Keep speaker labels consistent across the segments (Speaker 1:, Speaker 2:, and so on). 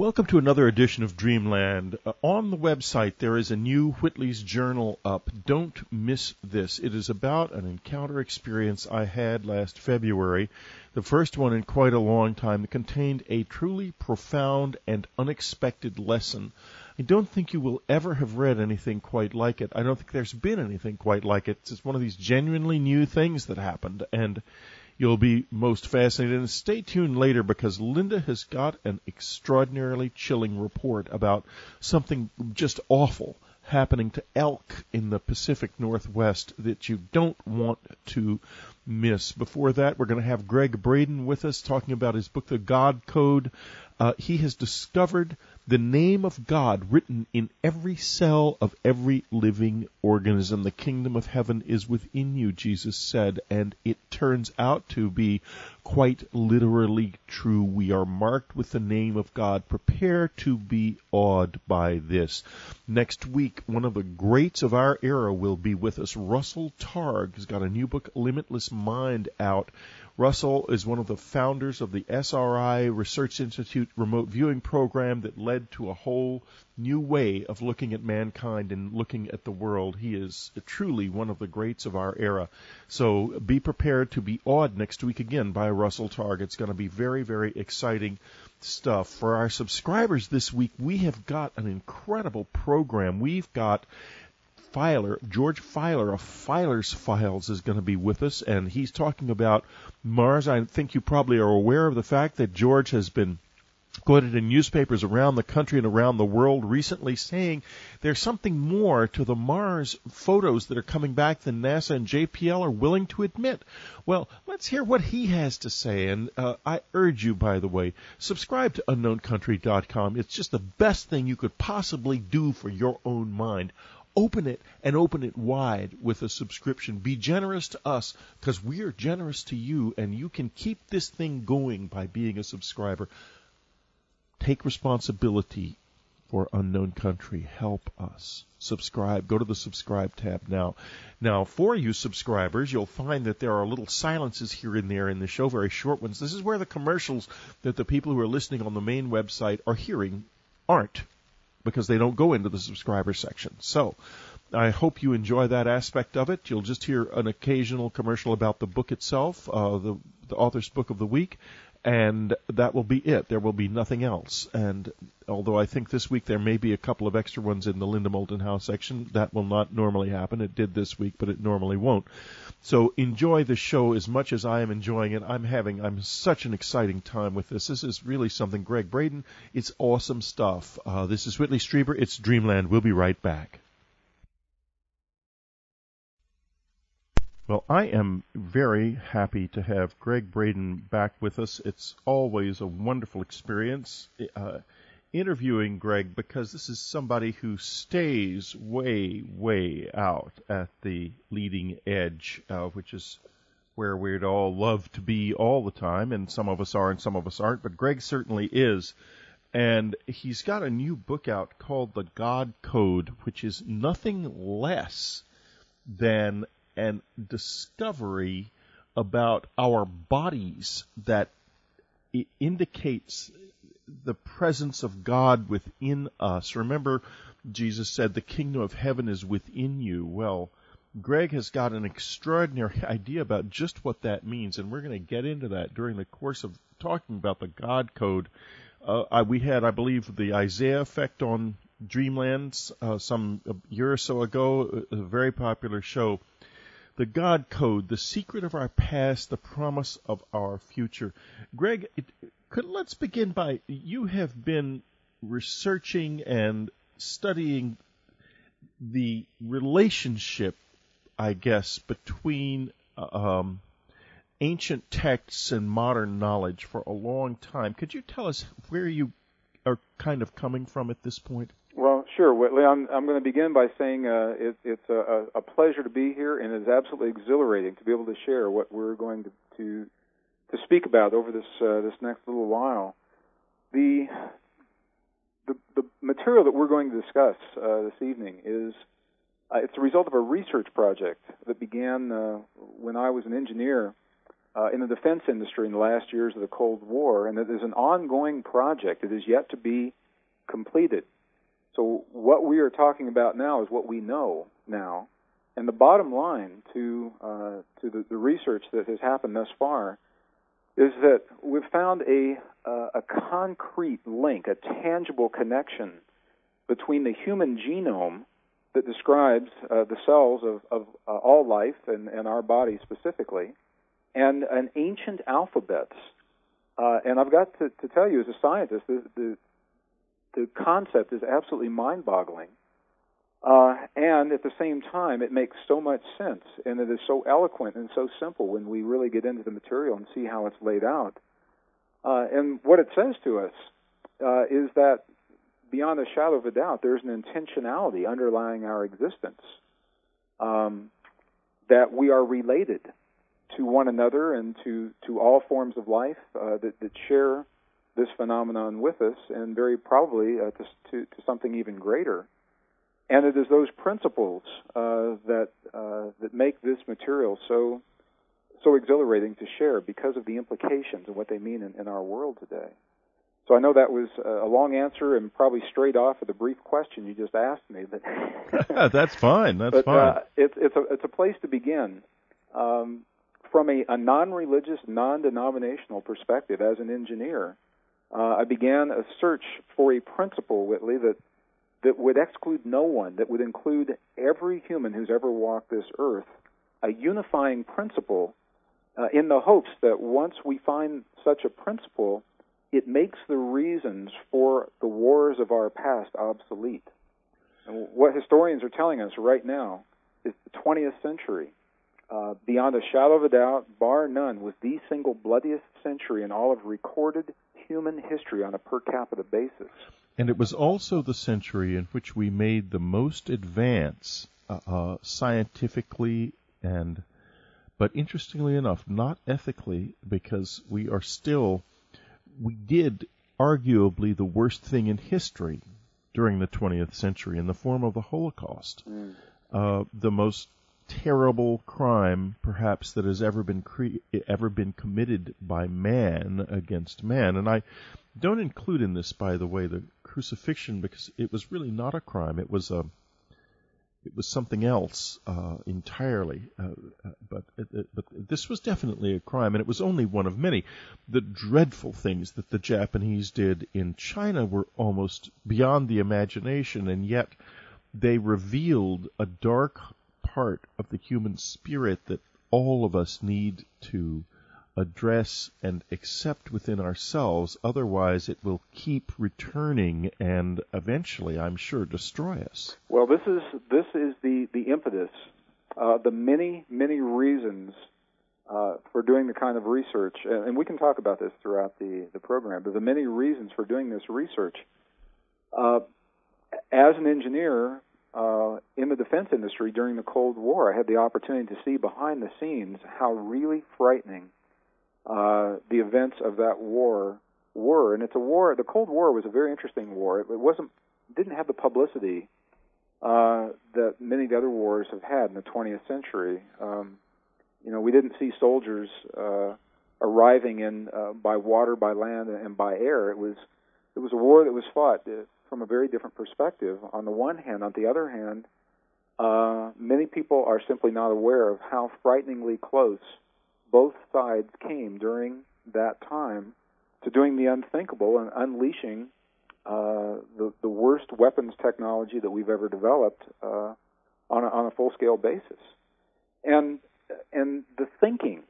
Speaker 1: Welcome to another edition of Dreamland. Uh, on the website, there is a new Whitley's Journal up. Don't miss this. It is about an encounter experience I had last February, the first one in quite a long time, that contained a truly profound and unexpected lesson. I don't think you will ever have read anything quite like it. I don't think there's been anything quite like it. It's one of these genuinely new things that happened, and You'll be most fascinated. And stay tuned later because Linda has got an extraordinarily chilling report about something just awful happening to elk in the Pacific Northwest that you don't want to miss. Before that, we're going to have Gregg Braden with us talking about his book, The God Code. Uh, he has discovered the name of God written in every cell of every living organism. The kingdom of heaven is within you, Jesus said, and it turns out to be quite literally true. We are marked with the name of God. Prepare to be awed by this. Next week, one of the greats of our era will be with us. Russell Targ has got a new book, Limitless Mind, out. Russell is one of the founders of the SRI Research Institute remote viewing program that led to a whole new way of looking at mankind and looking at the world. He is truly one of the greats of our era. So be prepared to be awed next week again by Russell Targ. It's going to be very, very exciting stuff. For our subscribers this week, we have got an incredible program. We've got Filer, George Filer of Filer's Files is going to be with us, and he's talking about Mars. I think you probably are aware of the fact that George has been quoted in newspapers around the country and around the world recently saying there's something more to the Mars photos that are coming back than NASA and JPL are willing to admit. Well, let's hear what he has to say. And uh, I urge you, by the way, subscribe to UnknownCountry.com. It's just the best thing you could possibly do for your own mind open it and open it wide with a subscription. Be generous to us because we are generous to you, and you can keep this thing going by being a subscriber. Take responsibility for Unknown Country. Help us. Subscribe. Go to the subscribe tab now. Now, for you subscribers, you'll find that there are little silences here and there in the show, very short ones. This is where the commercials that the people who are listening on the main website are hearing aren't because they don't go into the subscriber section. So, I hope you enjoy that aspect of it. You'll just hear an occasional commercial about the book itself, uh, the, the author's book of the week, and that will be it. There will be nothing else. And although I think this week there may be a couple of extra ones in the Linda Moulton Howe's section, that will not normally happen. It did this week, but it normally won't. So enjoy the show as much as I am enjoying it. I'm having I'm such an exciting time with this. This is really something. Gregg Braden, it's awesome stuff. Uh, this is Whitley Strieber. It's Dreamland. We'll be right back. Well, I am very happy to have Gregg Braden back with us. It's always a wonderful experience uh, interviewing Greg because this is somebody who stays way, way out at the leading edge, uh, which is where we'd all love to be all the time, and some of us are and some of us aren't, but Greg certainly is. And he's got a new book out called The God Code, which is nothing less than and discovery about our bodies that indicates the presence of God within us. Remember, Jesus said, The kingdom of heaven is within you. Well, Greg has got an extraordinary idea about just what that means, and we're going to get into that during the course of talking about the God Code. Uh, I, we had, I believe, the Isaiah effect on Dreamlands uh, some year or so ago, a very popular show the God code, the secret of our past, the promise of our future. Greg, it, could, let's begin by you have been researching and studying the relationship, I guess, between um, ancient texts and modern knowledge for a long time. Could you tell us where you are kind of coming from at this point?
Speaker 2: Sure, Whitley. I'm, I'm going to begin by saying uh, it, it's a, a, pleasure to be here, and it is absolutely exhilarating to be able to share what we're going to to, to speak about over this uh, this next little while. The, the the material that we're going to discuss uh, this evening is uh, it's a result of a research project that began uh, when I was an engineer uh, in the defense industry in the last years of the Cold War, and it is an ongoing project. It is yet to be completed. So what we are talking about now is what we know now, and the bottom line to uh, to the, the, research that has happened thus far is that we've found a uh, a concrete link, a tangible connection between the human genome that describes uh, the cells of, of uh, all life and, and, our body specifically, and an ancient alphabet. Uh, and I've got to, to, tell you, as a scientist, the, the, the concept is absolutely mind-boggling. Uh, and at the same time, it makes so much sense, and it is so eloquent and so simple when we really get into the material and see how it's laid out. Uh, and what it says to us uh, is that beyond a shadow of a doubt, there's an intentionality underlying our existence. Um, that we are related to one another and to, to all forms of life uh, that, that share this phenomenon with us, and very probably uh, to, to, to, something even greater. And it is those principles uh, that uh, that make this material so so exhilarating to share because of the implications and what they mean in, in our world today. So I know that was a long answer and probably straight off of the brief question you just asked me.
Speaker 1: But that's fine. That's
Speaker 2: but,
Speaker 1: fine.
Speaker 2: Uh, it's it's a it's a place to begin. Um, from a, a non-religious, non-denominational perspective, as an engineer, uh, I began a search for a principle, Whitley, that that would exclude no one, that would include every human who's ever walked this earth, a unifying principle, uh, in the hopes that once we find such a principle, it makes the reasons for the wars of our past obsolete. And what historians are telling us right now is the 20th century, uh, beyond a shadow of a doubt, bar none, was the single bloodiest century in all of recorded human history on a per capita basis.
Speaker 1: And it was also the century in which we made the most advance uh, uh, scientifically and, but interestingly enough, not ethically, because we are still we did arguably the worst thing in history during the 20th century in the form of the Holocaust. Mm. Uh, the most terrible crime, perhaps, that has ever been cre- ever been committed by man against man. And I don't include in this, by the way, the crucifixion because it was really not a crime. It was a it was something else uh, entirely. Uh, uh but but this was definitely a crime, and it was only one of many. The dreadful things that the Japanese did in China were almost beyond the imagination, and yet they revealed a dark part of the human spirit that all of us need to address and accept within ourselves. Otherwise, it will keep returning and eventually, I'm sure, destroy us.
Speaker 2: Well, this is this is the the impetus, uh, the many many reasons uh, for doing the kind of research, and we can talk about this throughout the the program. But the many reasons for doing this research. Uh, as an engineer, uh, in the defense industry during the Cold War, I had the opportunity to see behind the scenes how really frightening uh, the events of that war were. And it's a war. The Cold War was a very interesting war. It, it wasn't didn't have the publicity uh, that many of the other wars have had in the 20th century. Um, you know, we didn't see soldiers uh, arriving in uh, by water, by land, and by air. It was it was a war that was fought uh, from a very different perspective. On the one hand, on the other hand, uh, many people are simply not aware of how frighteningly close both sides came during that time to doing the unthinkable and unleashing uh, the, the worst weapons technology that we've ever developed uh, on, a, on a full scale basis. And, and the thinking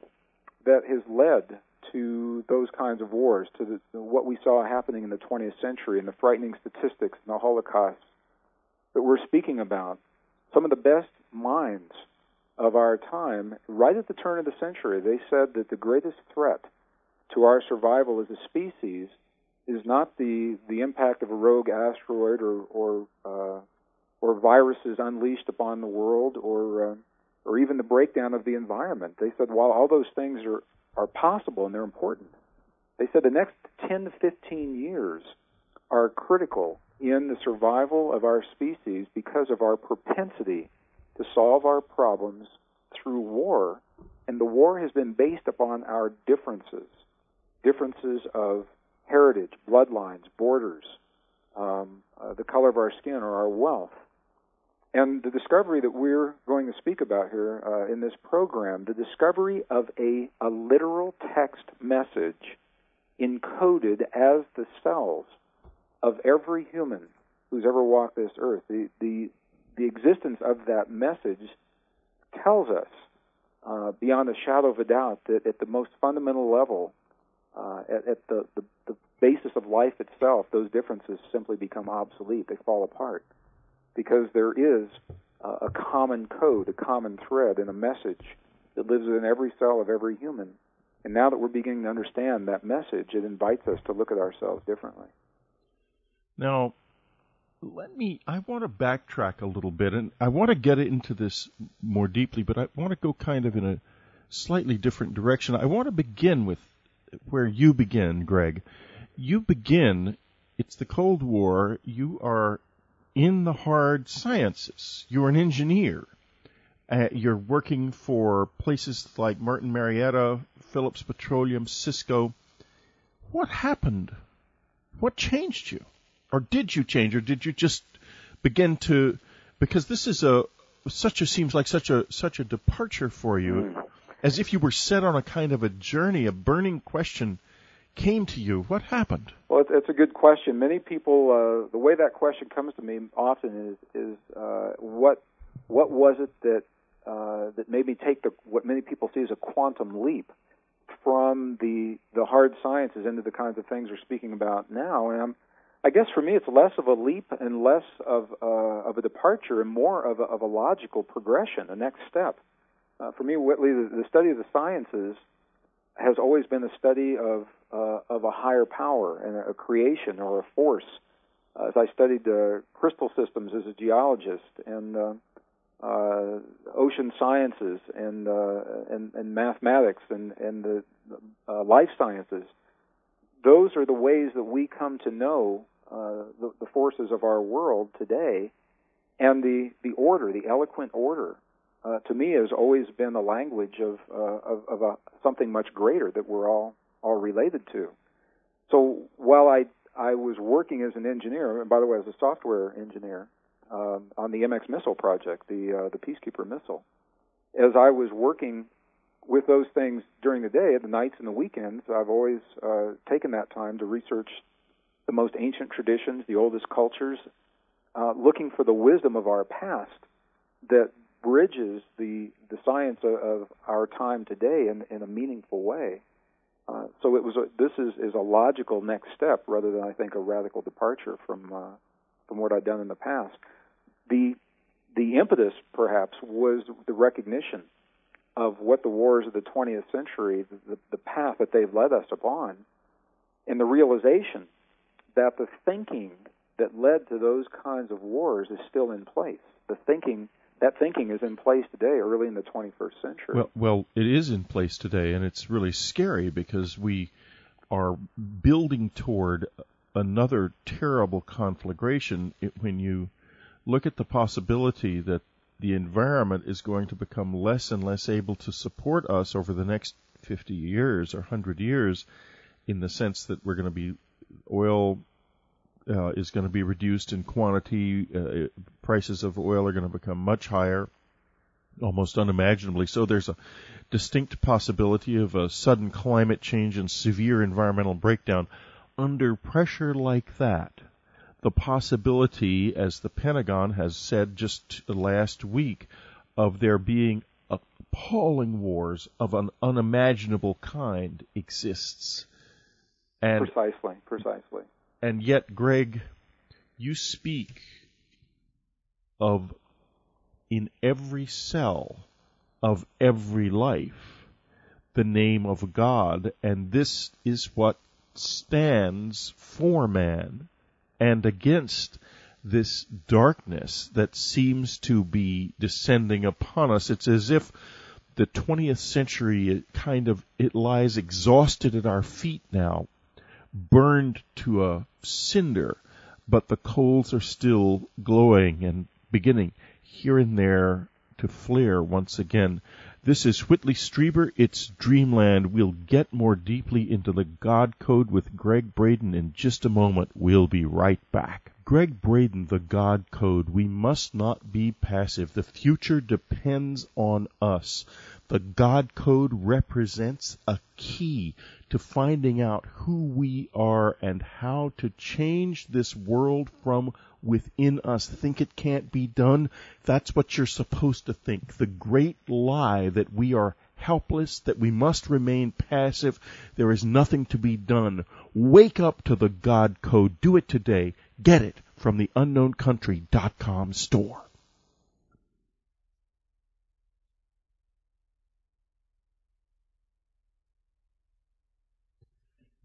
Speaker 2: that has led to those kinds of wars, to the, what we saw happening in the 20th century and the frightening statistics and the Holocaust that we're speaking about, some of the best minds of our time, right at the turn of the century, they said that the greatest threat to our survival as a species is not the the impact of a rogue asteroid or or uh, or viruses unleashed upon the world or uh, or even the breakdown of the environment. They said while all those things are are possible and they're important, they said the next 10 to 15 years are critical in the survival of our species because of our propensity to solve our problems through war and the war has been based upon our differences, differences of heritage, bloodlines, borders, um, uh, the color of our skin, or our wealth. And the discovery that we're going to speak about here uh, in this program, the discovery of a, a literal text message encoded as the cells of every human who's ever walked this earth. The, the, the existence of that message tells us, uh, beyond a shadow of a doubt, that at the most fundamental level, uh, at, at the, the, the basis of life itself, those differences simply become obsolete. They fall apart because there is a common code, a common thread, and a message that lives in every cell of every human. And now that we're beginning to understand that message, it invites us to look at ourselves differently.
Speaker 1: Now, let me, I want to backtrack a little bit, and I want to get into this more deeply, but I want to go kind of in a slightly different direction. I want to begin with where you begin, Greg. You begin, it's the Cold War, you are in the hard sciences. You're an engineer. Uh, you're working for places like Martin Marietta, Phillips Petroleum, Cisco. What happened? What changed you? Or did you change, or did you just begin to? Because this is a such a seems like such a such a departure for you, mm. as if you were set on a kind of a journey, a burning question came to you? What happened?
Speaker 2: Well, it's, a good question. Many people, uh, the way that question comes to me often is is uh, what what was it that uh, that made me take the what many people see as a quantum leap from the the hard sciences into the kinds of things we're speaking about now? And I'm, I guess for me, it's less of a leap and less of uh, of a departure and more of a, of a logical progression, a next step. Uh, for me, Whitley, the, the study of the sciences has always been a study of uh, of a higher power and a, creation or a force. Uh, as I studied uh, crystal systems as a geologist and uh, uh, ocean sciences and, uh, and and mathematics and and the life sciences, those are the ways that we come to know the, the forces of our world today, and the the order, the eloquent order uh, to me has always been a language of uh, of, of a, something much greater that we're all all related to. So while I I was working as an engineer, and by the way, as a software engineer um, on the MX missile project, the uh, the Peacekeeper missile, as I was working with those things during the day, at the nights and the weekends, I've always uh, taken that time to research the most ancient traditions, the oldest cultures, uh, looking for the wisdom of our past that bridges the the science of, of our time today in, in a meaningful way. Uh, so it was a, this is, is a logical next step rather than I think a radical departure from uh, from what I'd done in the past. The the impetus perhaps was the recognition of what the wars of the 20th century, the, the path that they've led us upon, and the realization that the thinking that led to those kinds of wars is still in place. The thinking that thinking is in place today, early in the 21st century.
Speaker 1: Well, well, it is in place today, and it's really scary because we are building toward another terrible conflagration when you look at the possibility that the environment is going to become less and less able to support us over the next 50 years or 100 years in the sense that we're going to be oil uh, is going to be reduced in quantity. Uh, prices of oil are going to become much higher, almost unimaginably. So there's a distinct possibility of a sudden climate change and severe environmental breakdown. Under pressure like that, the possibility, as the Pentagon has said just last week, of there being appalling wars of an unimaginable kind exists.
Speaker 2: And precisely, precisely.
Speaker 1: And yet, Greg, you speak of in every cell of every life the name of God, and this is what stands for man and against this darkness that seems to be descending upon us. It's as if the 20th century kind of it lies exhausted at our feet now burned to a cinder, but the coals are still glowing and beginning here and there to flare once again. This is Whitley Strieber. It's Dreamland. We'll get more deeply into the God Code with Gregg Braden in just a moment. We'll be right back. Gregg Braden, the God Code. We must not be passive. The future depends on us. The God Code represents a key to finding out who we are and how to change this world from within us think it can't be done, that's what you're supposed to think. The great lie that we are helpless, that we must remain passive, there is nothing to be done. Wake up to the God code. Do it today. Get it from the unknowncountry.com store.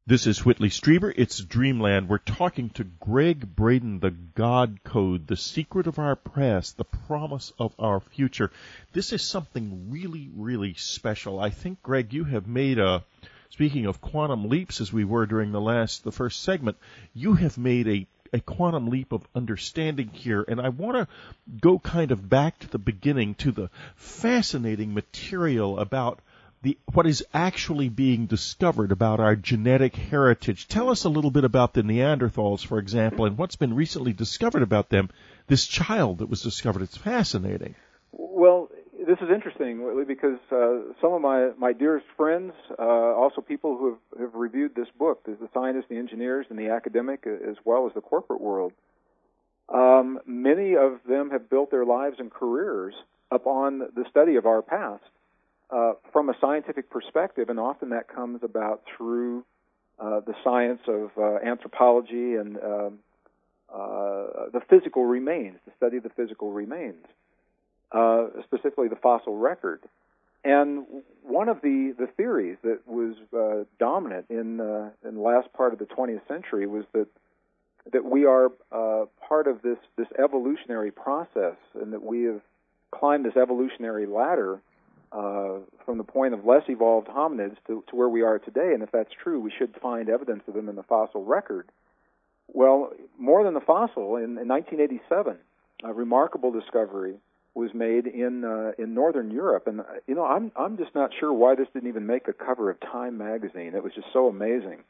Speaker 1: This is Whitley Strieber. It's Dreamland. We're talking to Gregg Braden, the God Code, the secret of our past, the promise of our future. This is something really, really special. I think, Greg, you have made a, speaking of quantum leaps as we were during the last, the first segment, you have made a a quantum leap of understanding here, and I want to go kind of back to the beginning to the fascinating material about the, what is actually being discovered about our genetic heritage. Tell us a little bit about the Neanderthals, for example, and what's been recently discovered about them. This child that was discovered. It's fascinating.
Speaker 2: Well, this is interesting because uh, some of my, my dearest friends, uh, also people who have, have reviewed this book, the scientists, the engineers, and the academic, as well as the corporate world, um, many of them have built their lives and careers upon the study of our past uh, from a scientific perspective, and often that comes about through uh, the science of uh, anthropology and um, uh, the physical remains, the study of the physical remains, uh, specifically the fossil record. And one of the, the theories that was dominant in in the last part of the 20th century was that that we are part of this this evolutionary process, and that we have climbed this evolutionary ladder uh, from the point of less evolved hominids to, to where we are today. And if that's true, we should find evidence of them in the fossil record. Well, more than the fossil, in, in 1987, a remarkable discovery was made in uh, in northern Europe, and uh, you know I'm I'm just not sure why this didn't even make the cover of Time magazine. It was just so amazing,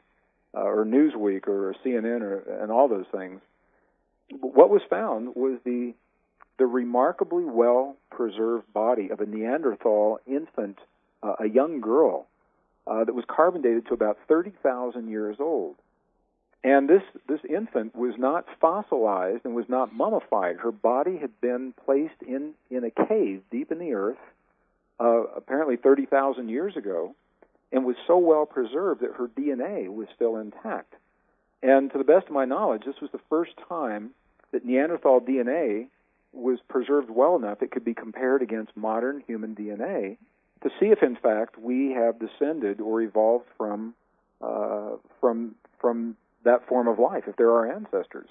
Speaker 2: uh, or Newsweek, or CNN, or and all those things. But what was found was the the remarkably well preserved body of a Neanderthal infant, uh, a young girl, uh, that was carbon dated to about 30,000 years old. And this, this infant was not fossilized and was not mummified. Her body had been placed in, in a cave deep in the earth, uh, apparently 30,000 years ago, and was so well preserved that her DNA was still intact. And to the best of my knowledge, this was the first time that Neanderthal DNA was preserved well enough it could be compared against modern human DNA to see if, in fact, we have descended or evolved from uh, from from that form of life, if they're our ancestors.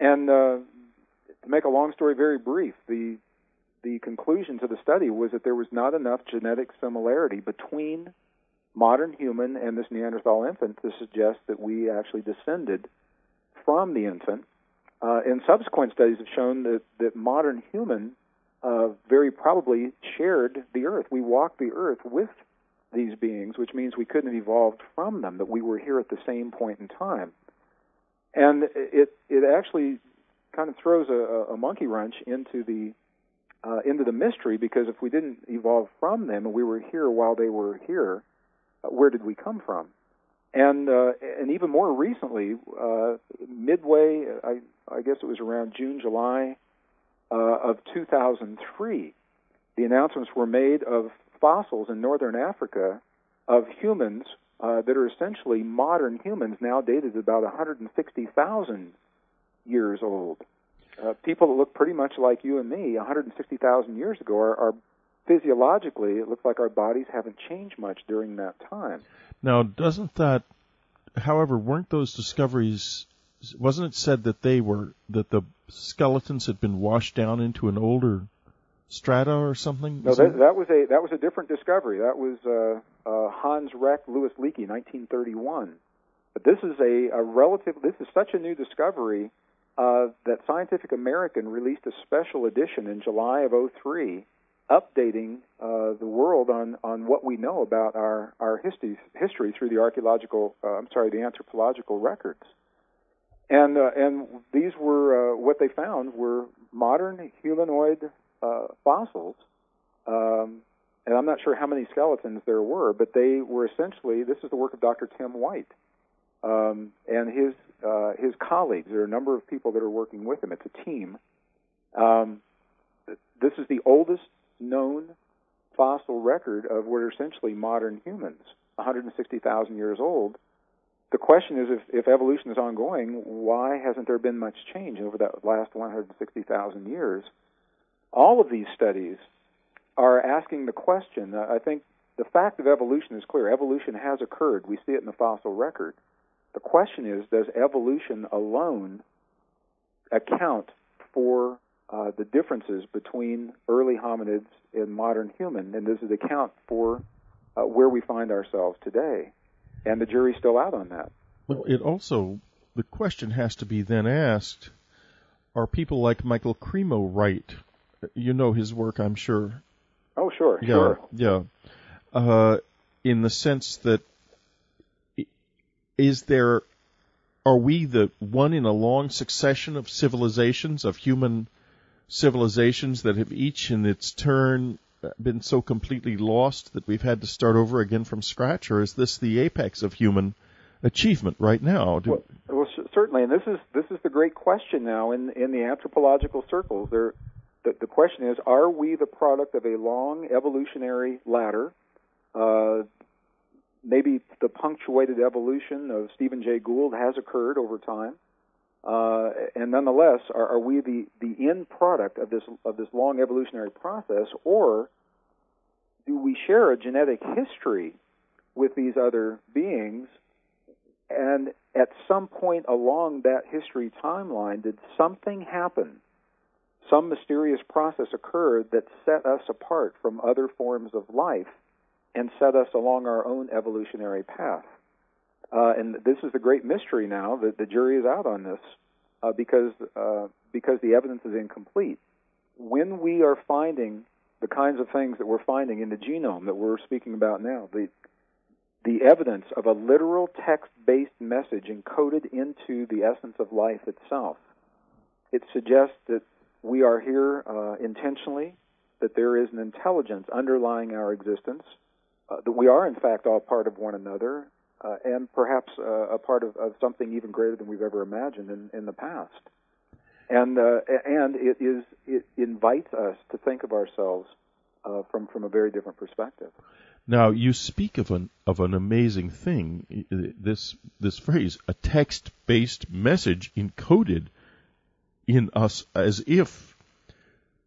Speaker 2: And uh, to make a long story very brief, the the conclusion to the study was that there was not enough genetic similarity between modern human and this Neanderthal infant to suggest that we actually descended from the infant uh, and subsequent studies have shown that, that modern human uh, very probably shared the earth. We walked the earth with these beings, which means we couldn't have evolved from them, that we were here at the same point in time. And it it actually kind of throws a, a monkey wrench into the uh, into the mystery because if we didn't evolve from them and we were here while they were here, uh, where did we come from? And uh, and even more recently, uh, midway, I I guess it was around June, July uh, of 2003, the announcements were made of fossils in northern Africa of humans uh, that are essentially modern humans, now dated about 160,000 years old. Uh, people that look pretty much like you and me 160,000 years ago are, are physiologically, it looks like our bodies haven't changed much during that time.
Speaker 1: Now, doesn't that, however, weren't those discoveries wasn't it said that they were that the skeletons had been washed down into an older strata or something?
Speaker 2: No, that, that, was a that was a different discovery. That was uh, uh, Hans Reck, Louis Leakey, 1931. But this is a, a relative. This is such a new discovery uh, that Scientific American released a special edition in July of 03 updating uh, the world on, on what we know about our, our history, history through the archaeological, uh, I'm sorry, the anthropological records. And, uh, and these were, uh, what they found were modern humanoid uh, fossils. Um, and I'm not sure how many skeletons there were, but they were essentially, this is the work of Dr. Tim White. Um, and his, uh, his colleagues, there are a number of people that are working with him. It's a team. Um, this is the oldest known fossil record of what are essentially modern humans, 160,000 years old. The question is if, if evolution is ongoing, why hasn't there been much change over that last 160,000 years? All of these studies are asking the question. I think the fact of evolution is clear. Evolution has occurred. We see it in the fossil record. The question is does evolution alone account for uh, the differences between early hominids and modern human, and does it account for uh, where we find ourselves today? And the jury's still out on that.
Speaker 1: Well, it also the question has to be then asked: Are people like Michael Cremo right? You know his work, I'm sure.
Speaker 2: Oh, sure,
Speaker 1: yeah,
Speaker 2: sure.
Speaker 1: Yeah. Uh, in the sense that is there are we the one in a long succession of civilizations of human civilizations that have each in its turn been so completely lost that we've had to start over again from scratch, or is this the apex of human achievement right now?
Speaker 2: Do... Well, well, certainly, and this is this is the great question now in in the anthropological circles. There, the, the question is: Are we the product of a long evolutionary ladder? Uh, maybe the punctuated evolution of Stephen Jay Gould has occurred over time. Uh, and nonetheless, are, are, we the, the end product of this of this long evolutionary process, or do we share a genetic history with these other beings? And at some point along that history timeline, did something happen? Some mysterious process occurred that set us apart from other forms of life and set us along our own evolutionary path. Uh, and this is the great mystery now that the jury is out on this uh, because uh, because the evidence is incomplete. When we are finding the kinds of things that we're finding in the genome that we're speaking about now, the the evidence of a literal text-based message encoded into the essence of life itself, it suggests that we are here uh, intentionally, that there is an intelligence underlying our existence, uh, that we are in fact all part of one another, uh, and perhaps uh, a part of, of, something even greater than we've ever imagined in, in the past. And uh, and it is it invites us to think of ourselves uh, from from a very different perspective.
Speaker 1: Now you speak of an of an amazing thing. This this phrase, a text based message encoded in us, as if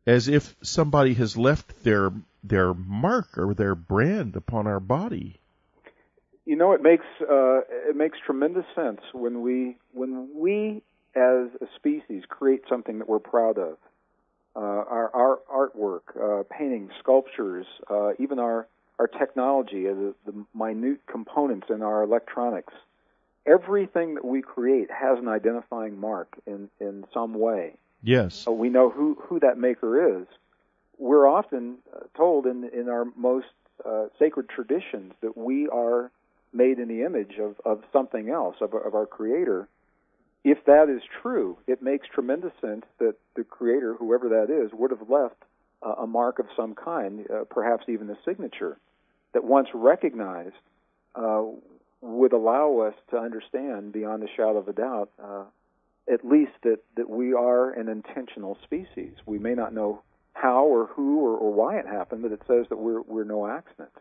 Speaker 1: as if somebody has left their their mark or their brand upon our body.
Speaker 2: You know, it makes uh, it makes tremendous sense when we when we as a species create something that we're proud of. Uh, our, our artwork, uh, paintings, sculptures, uh, even our our technology, uh, the, the minute components in our electronics, everything that we create has an identifying mark in in some way.
Speaker 1: Yes.
Speaker 2: we know who who that maker is. We're often uh, told in in our most uh, sacred traditions that we are made in the image of, of something else, of, of our Creator. If that is true, it makes tremendous sense that the Creator, whoever that is, would have left uh, a mark of some kind, uh, perhaps even a signature, that once recognized uh, would allow us to understand beyond a shadow of a doubt, uh, at least that, that we are an intentional species. We may not know how or who or, or why it happened, but it says that we're, we're no accident.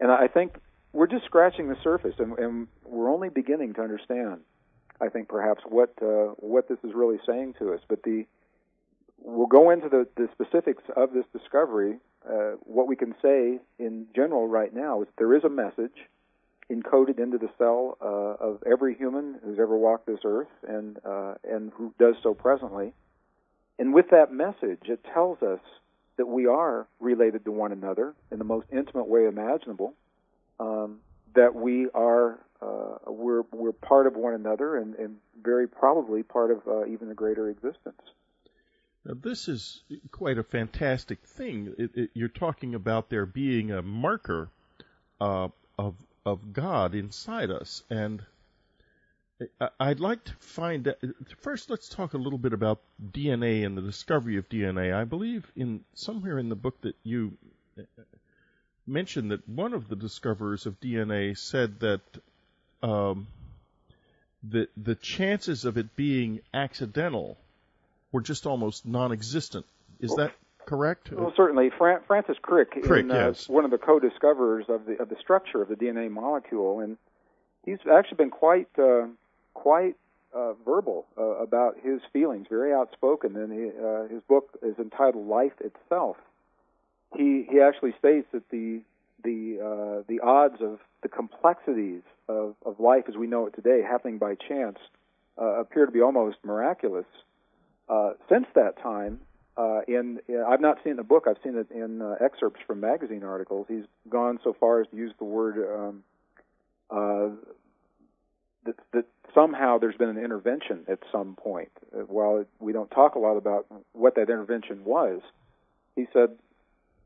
Speaker 2: And I think we're just scratching the surface, and, and we're only beginning to understand. I think perhaps what uh, what this is really saying to us. But the we'll go into the, the specifics of this discovery. Uh, what we can say in general right now is there is a message encoded into the cell uh, of every human who's ever walked this earth and uh, and who does so presently. And with that message, it tells us that we are related to one another in the most intimate way imaginable um, that we are uh, we're we're part of one another and, and very probably part of uh, even a greater existence.
Speaker 1: Now, this is quite a fantastic thing. It, it, you're talking about there being a marker uh, of of God inside us, and I'd like to find out. First, let's talk a little bit about DNA and the discovery of DNA. I believe in somewhere in the book that you mentioned that one of the discoverers of DNA said that um, the the chances of it being accidental were just almost non-existent. Is that correct?
Speaker 2: Well, certainly. Fran- Francis Crick,
Speaker 1: Crick
Speaker 2: in,
Speaker 1: uh, yes.
Speaker 2: one of the co-discoverers of the of the structure of the DNA molecule, and he's actually been quite uh, quite uh, verbal uh, about his feelings, very outspoken. And he, uh, his book is entitled "Life Itself." He he actually states that the the uh, the odds of the complexities of, of life as we know it today happening by chance uh, appear to be almost miraculous. Uh, since that time, uh, in, in, I've not seen the book. I've seen it in uh, excerpts from magazine articles. He's gone so far as to use the word um, uh, that, that somehow there's been an intervention at some point. While we don't talk a lot about what that intervention was, he said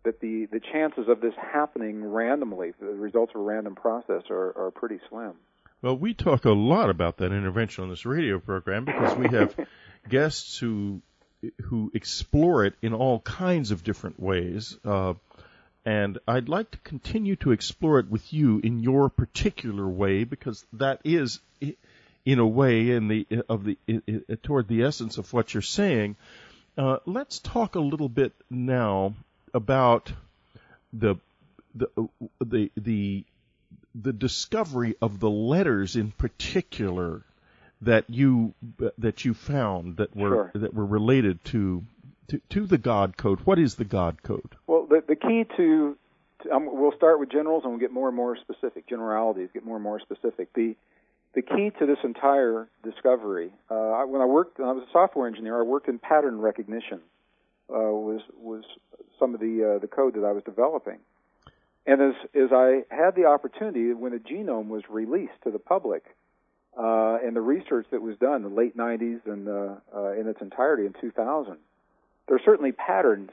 Speaker 2: that the the chances of this happening randomly, the results of a random process, are, are pretty slim.
Speaker 1: Well, we talk a lot about that intervention on this radio program because we have guests who who explore it in all kinds of different ways. Uh, and I'd like to continue to explore it with you in your particular way because that is, in a way, in the of the toward the essence of what you're saying. Uh, let's talk a little bit now about the the the the the discovery of the letters in particular that you that you found that were
Speaker 2: sure.
Speaker 1: that were related to, to to the God code. What is the God code?
Speaker 2: Well, the the key to, to um, we'll start with generals and we'll get more and more specific. Generalities get more and more specific. The the key to this entire discovery. Uh, when I worked, when I was a software engineer. I worked in pattern recognition. Uh, was was some of the uh, the code that I was developing. And as as I had the opportunity when the genome was released to the public, uh, and the research that was done in the late 90s and uh, uh, in its entirety in 2000, there are certainly patterns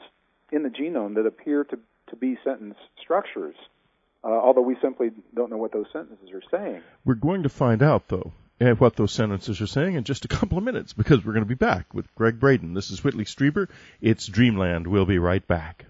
Speaker 2: in the genome that appear to, to be sentence structures, although we simply don't know what those sentences are saying.
Speaker 1: We're going to find out, though, what those sentences are saying in just a couple of minutes because we're going to be back with Gregg Braden. This is Whitley Strieber. It's Dreamland. We'll be right back.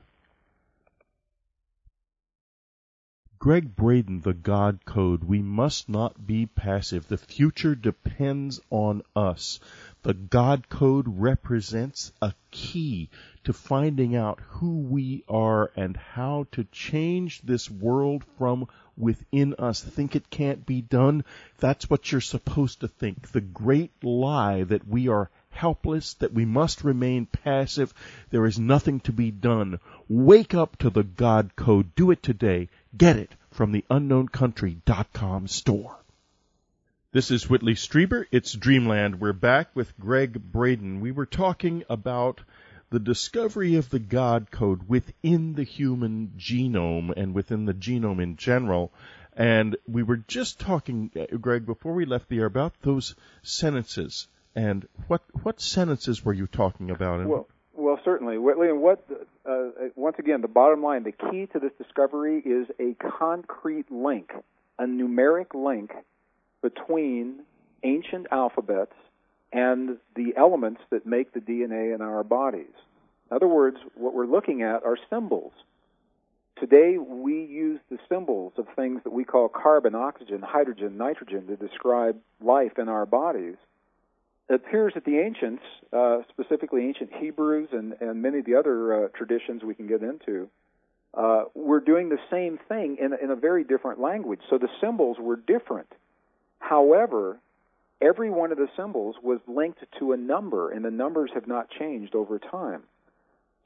Speaker 1: Gregg Braden, the God Code. We must not be passive. The future depends on us. The God Code represents a key to finding out who we are and how to change this world from within us. Think it can't be done? That's what you're supposed to think. The great lie that we are helpless, that we must remain passive. There is nothing to be done. Wake up to the God Code. Do it today. Get it from the unknowncountry.com store. This is Whitley Strieber. It's Dreamland. We're back with Gregg Braden. We were talking about the discovery of the God code within the human genome and within the genome in general. And we were just talking, uh, Greg, before we left the air about those sentences. And what what sentences were you talking about?
Speaker 2: Well, well, certainly, Whitley. And what uh, once again, the bottom line, the key to this discovery is a concrete link, a numeric link between ancient alphabets and the elements that make the DNA in our bodies. In other words, what we're looking at are symbols. Today, we use the symbols of things that we call carbon, oxygen, hydrogen, nitrogen to describe life in our bodies it appears that the ancients, uh, specifically ancient Hebrews and, and many of the other uh, traditions we can get into, uh, were doing the same thing in, in a very different language. So the symbols were different. However, every one of the symbols was linked to a number, and the numbers have not changed over time.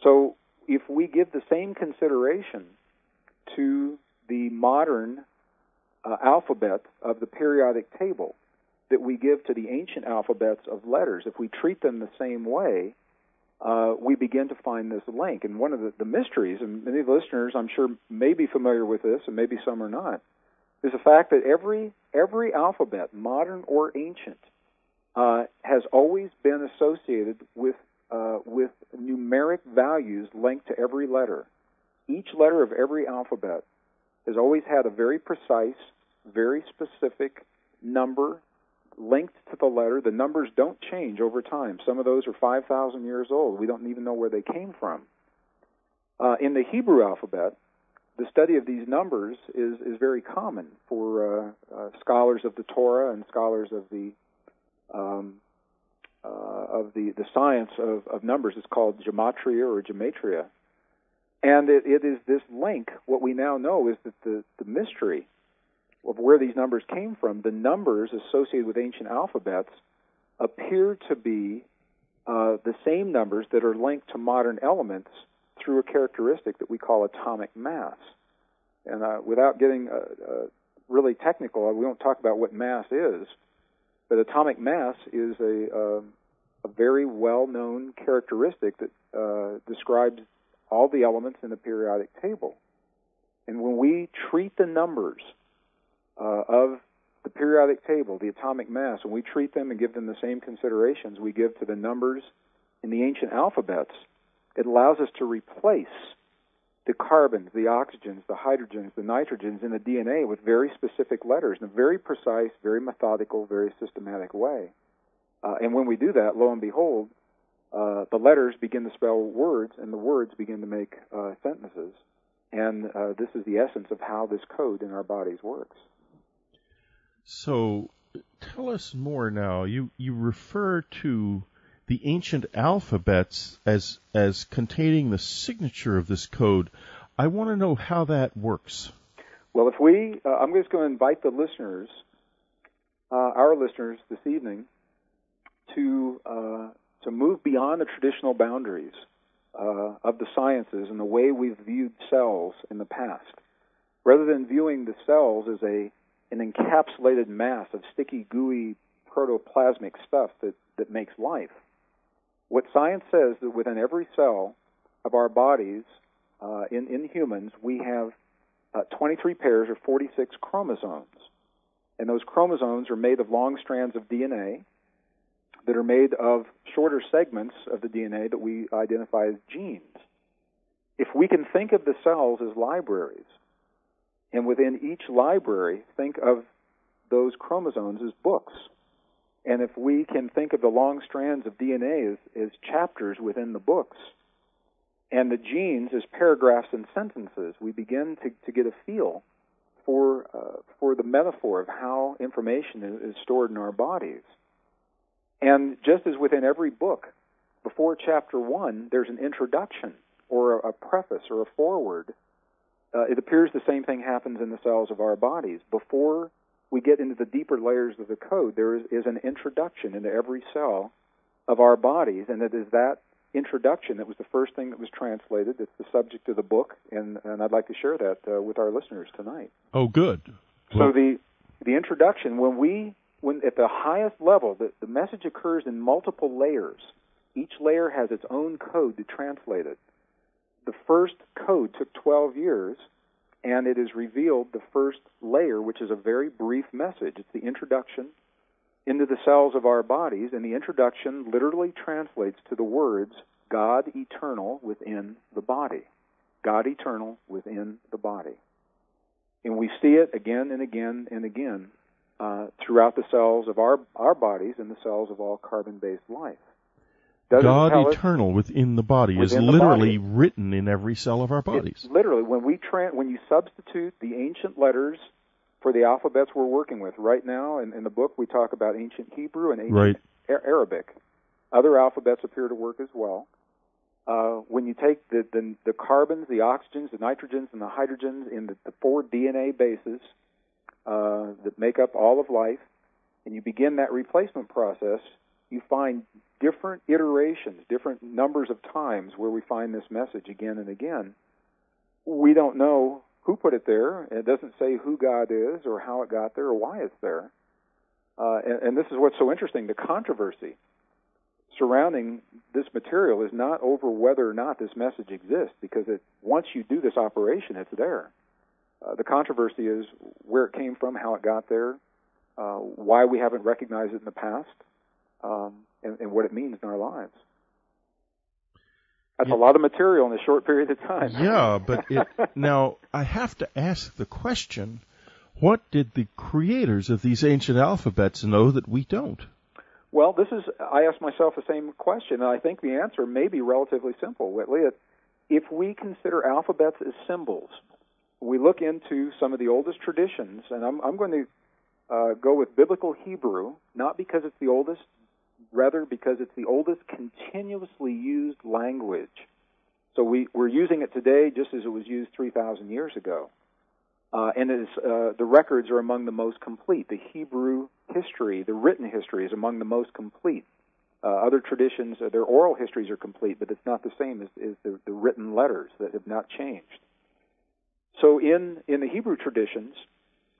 Speaker 2: So if we give the same consideration to the modern uh, alphabet of the periodic table, that we give to the ancient alphabets of letters, if we treat them the same way, uh, we begin to find this link. And one of the, the mysteries, and many listeners, I'm sure, may be familiar with this, and maybe some are not, is the fact that every every alphabet, modern or ancient, uh, has always been associated with uh, with numeric values linked to every letter. Each letter of every alphabet has always had a very precise, very specific number linked to the letter. The numbers don't change over time. Some of those are 5,000 years old. We don't even know where they came from. Uh, in the Hebrew alphabet, the study of these numbers is, is very common for uh, uh, scholars of the Torah and scholars of the um, uh, of the, the science of, of numbers. It's called gematria or gematria. And it, it is this link, what we now know is that the, the mystery of where these numbers came from, the numbers associated with ancient alphabets appear to be uh, the same numbers that are linked to modern elements through a characteristic that we call atomic mass. And uh, without getting uh, uh really technical, we won't talk about what mass is, but atomic mass is a, uh, a very well-known characteristic that uh, describes all the elements in the periodic table. And when we treat the numbers uh, of the periodic table, the atomic mass, when we treat them and give them the same considerations we give to the numbers in the ancient alphabets, it allows us to replace the carbons, the oxygens, the hydrogens, the nitrogens in the DNA with very specific letters in a very precise, very methodical, very systematic way. Uh, and when we do that, lo and behold, uh, the letters begin to spell words, and the words begin to make uh, sentences. And uh, this is the essence of how this code in our bodies works.
Speaker 1: So, tell us more now. You you refer to the ancient alphabets as as containing the signature of this code. I want to know how that works.
Speaker 2: Well, if we, uh, I'm just going to invite the listeners, uh, our listeners this evening, to uh, to move beyond the traditional boundaries uh, of the sciences and the way we've viewed cells in the past. Rather than viewing the cells as a an encapsulated mass of sticky, gooey, protoplasmic stuff that, that makes life, what science says that within every cell of our bodies, uh, in, in humans, we have uh, 23 pairs or 46 chromosomes. And those chromosomes are made of long strands of DNA that are made of shorter segments of the DNA that we identify as genes. If we can think of the cells as libraries, and within each library, think of those chromosomes as books, and if we can think of the long strands of DNA as, as chapters within the books, and the genes as paragraphs and sentences, we begin to, to get a feel for uh, for the metaphor of how information is, is, stored in our bodies. And just as within every book, before chapter one, there's an introduction or a, a preface or a foreword. Uh, it appears the same thing happens in the cells of our bodies. Before we get into the deeper layers of the code, there is, is an introduction into every cell of our bodies, and it is that introduction that was the first thing that was translated. It's the subject of the book, and, and I'd like to share that uh, with our listeners tonight.
Speaker 1: Oh, good.
Speaker 2: Well, so the the introduction, when we when at the highest level, the, the message occurs in multiple layers. Each layer has its own code to translate it. The first code took 12 years and it is revealed the first layer, which is a very brief message. It's the introduction into the cells of our bodies, and the introduction literally translates to the words God eternal within the body. God eternal within the body. And we see it again and again and again uh, throughout the cells of our, our bodies and the cells of all carbon based life.
Speaker 1: God eternal within the body within is literally body. written in every cell of our bodies.
Speaker 2: It, literally, when we tra- when you substitute the ancient letters for the alphabets we're working with right now, in, in the book we talk about ancient Hebrew and ancient
Speaker 1: right.
Speaker 2: Arabic. Other alphabets appear to work as well. Uh, when you take the, the, the carbons, the oxygens, the nitrogens, and the hydrogens in the, the four DNA bases uh, that make up all of life, and you begin that replacement process, you find different iterations, different numbers of times where we find this message again and again. We don't know who put it there. It doesn't say who God is or how it got there or why it's there. Uh, and, and this is what's so interesting. The controversy surrounding this material is not over whether or not this message exists, because it, once you do this operation, it's there. Uh, the controversy is where it came from, how it got there, uh, why we haven't recognized it in the past, um, and, and what it means in our lives. That's yeah. a lot of material in a short period of time.
Speaker 1: Yeah, but it, now I have to ask the question: What did the creators of these ancient alphabets know that we don't?
Speaker 2: Well, this is I ask myself the same question, and I think the answer may be relatively simple, Whitley. If we consider alphabets as symbols, we look into some of the oldest traditions, and I'm, I'm going to uh, go with biblical Hebrew, not because it's the oldest, rather because it's the oldest continuously used language. So we, we're using it today just as it was used 3,000 years ago. Uh, and is, uh, the records are among the most complete. The Hebrew history, the written history, is among the most complete. Uh, other traditions, uh, their oral histories are complete, but it's not the same as, as the, the written letters that have not changed. So in, in the Hebrew traditions,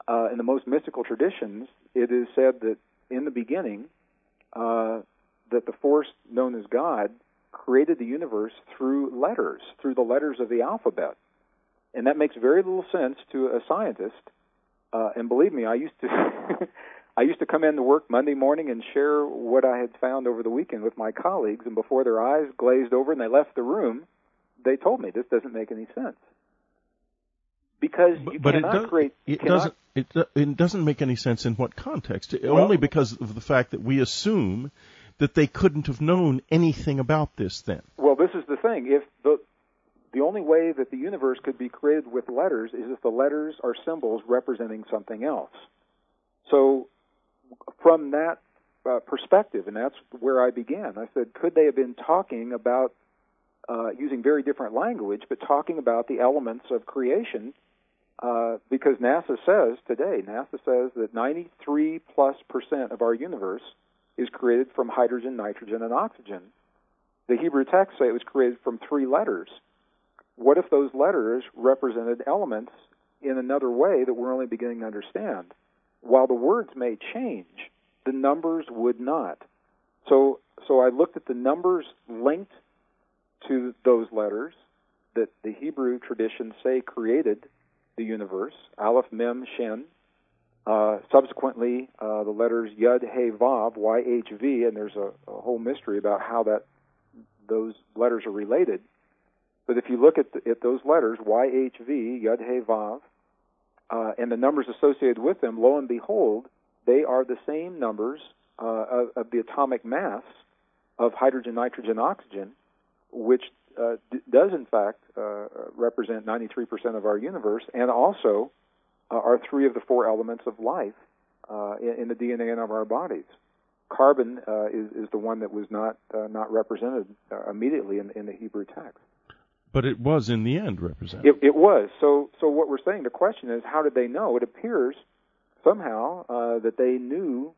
Speaker 2: uh, in the most mystical traditions, it is said that in the beginning, uh, that the force known as God created the universe through letters, through the letters of the alphabet. And that makes very little sense to a scientist. Uh, and believe me, I used to I used to come in to work Monday morning and share what I had found over the weekend with my colleagues, and before their eyes glazed over and they left the room, they told me this doesn't make any sense because you
Speaker 1: but
Speaker 2: cannot
Speaker 1: it does,
Speaker 2: create.
Speaker 1: It
Speaker 2: cannot,
Speaker 1: doesn't. It, it doesn't make any sense in what context? Well, Only because of the fact that we assume that they couldn't have known anything about this then.
Speaker 2: Well, this is the thing. If the the only way that the universe could be created with letters is if the letters are symbols representing something else. So, from that uh, perspective, and that's where I began. I said, could they have been talking about uh, using very different language, but talking about the elements of creation uh, because NASA says today, NASA says that 93 plus percent of our universe is created from hydrogen, nitrogen, and oxygen. The Hebrew texts say it was created from three letters. What if those letters represented elements in another way that we're only beginning to understand? While the words may change, the numbers would not. So, so I looked at the numbers linked to those letters that the Hebrew traditions say created the universe, Aleph, Mem, Shin. Uh, subsequently, uh, the letters Yud, He, Vav, Y, H, V, and there's a, a, whole mystery about how that those letters are related. But if you look at, the, at those letters, Y, H, V, Yud, He, Vav, uh, and the numbers associated with them, lo and behold, they are the same numbers uh, of, of the atomic mass of hydrogen, nitrogen, oxygen, which uh, d- does in fact uh, represent 93% of our universe, and also uh, are three of the four elements of life uh, in, in, the DNA and of our bodies. Carbon uh, is, is the one that was not uh, not represented immediately in, in the Hebrew text.
Speaker 1: But it was in the end represented.
Speaker 2: It, it was. So, so what we're saying, the question is, how did they know? It appears somehow that they knew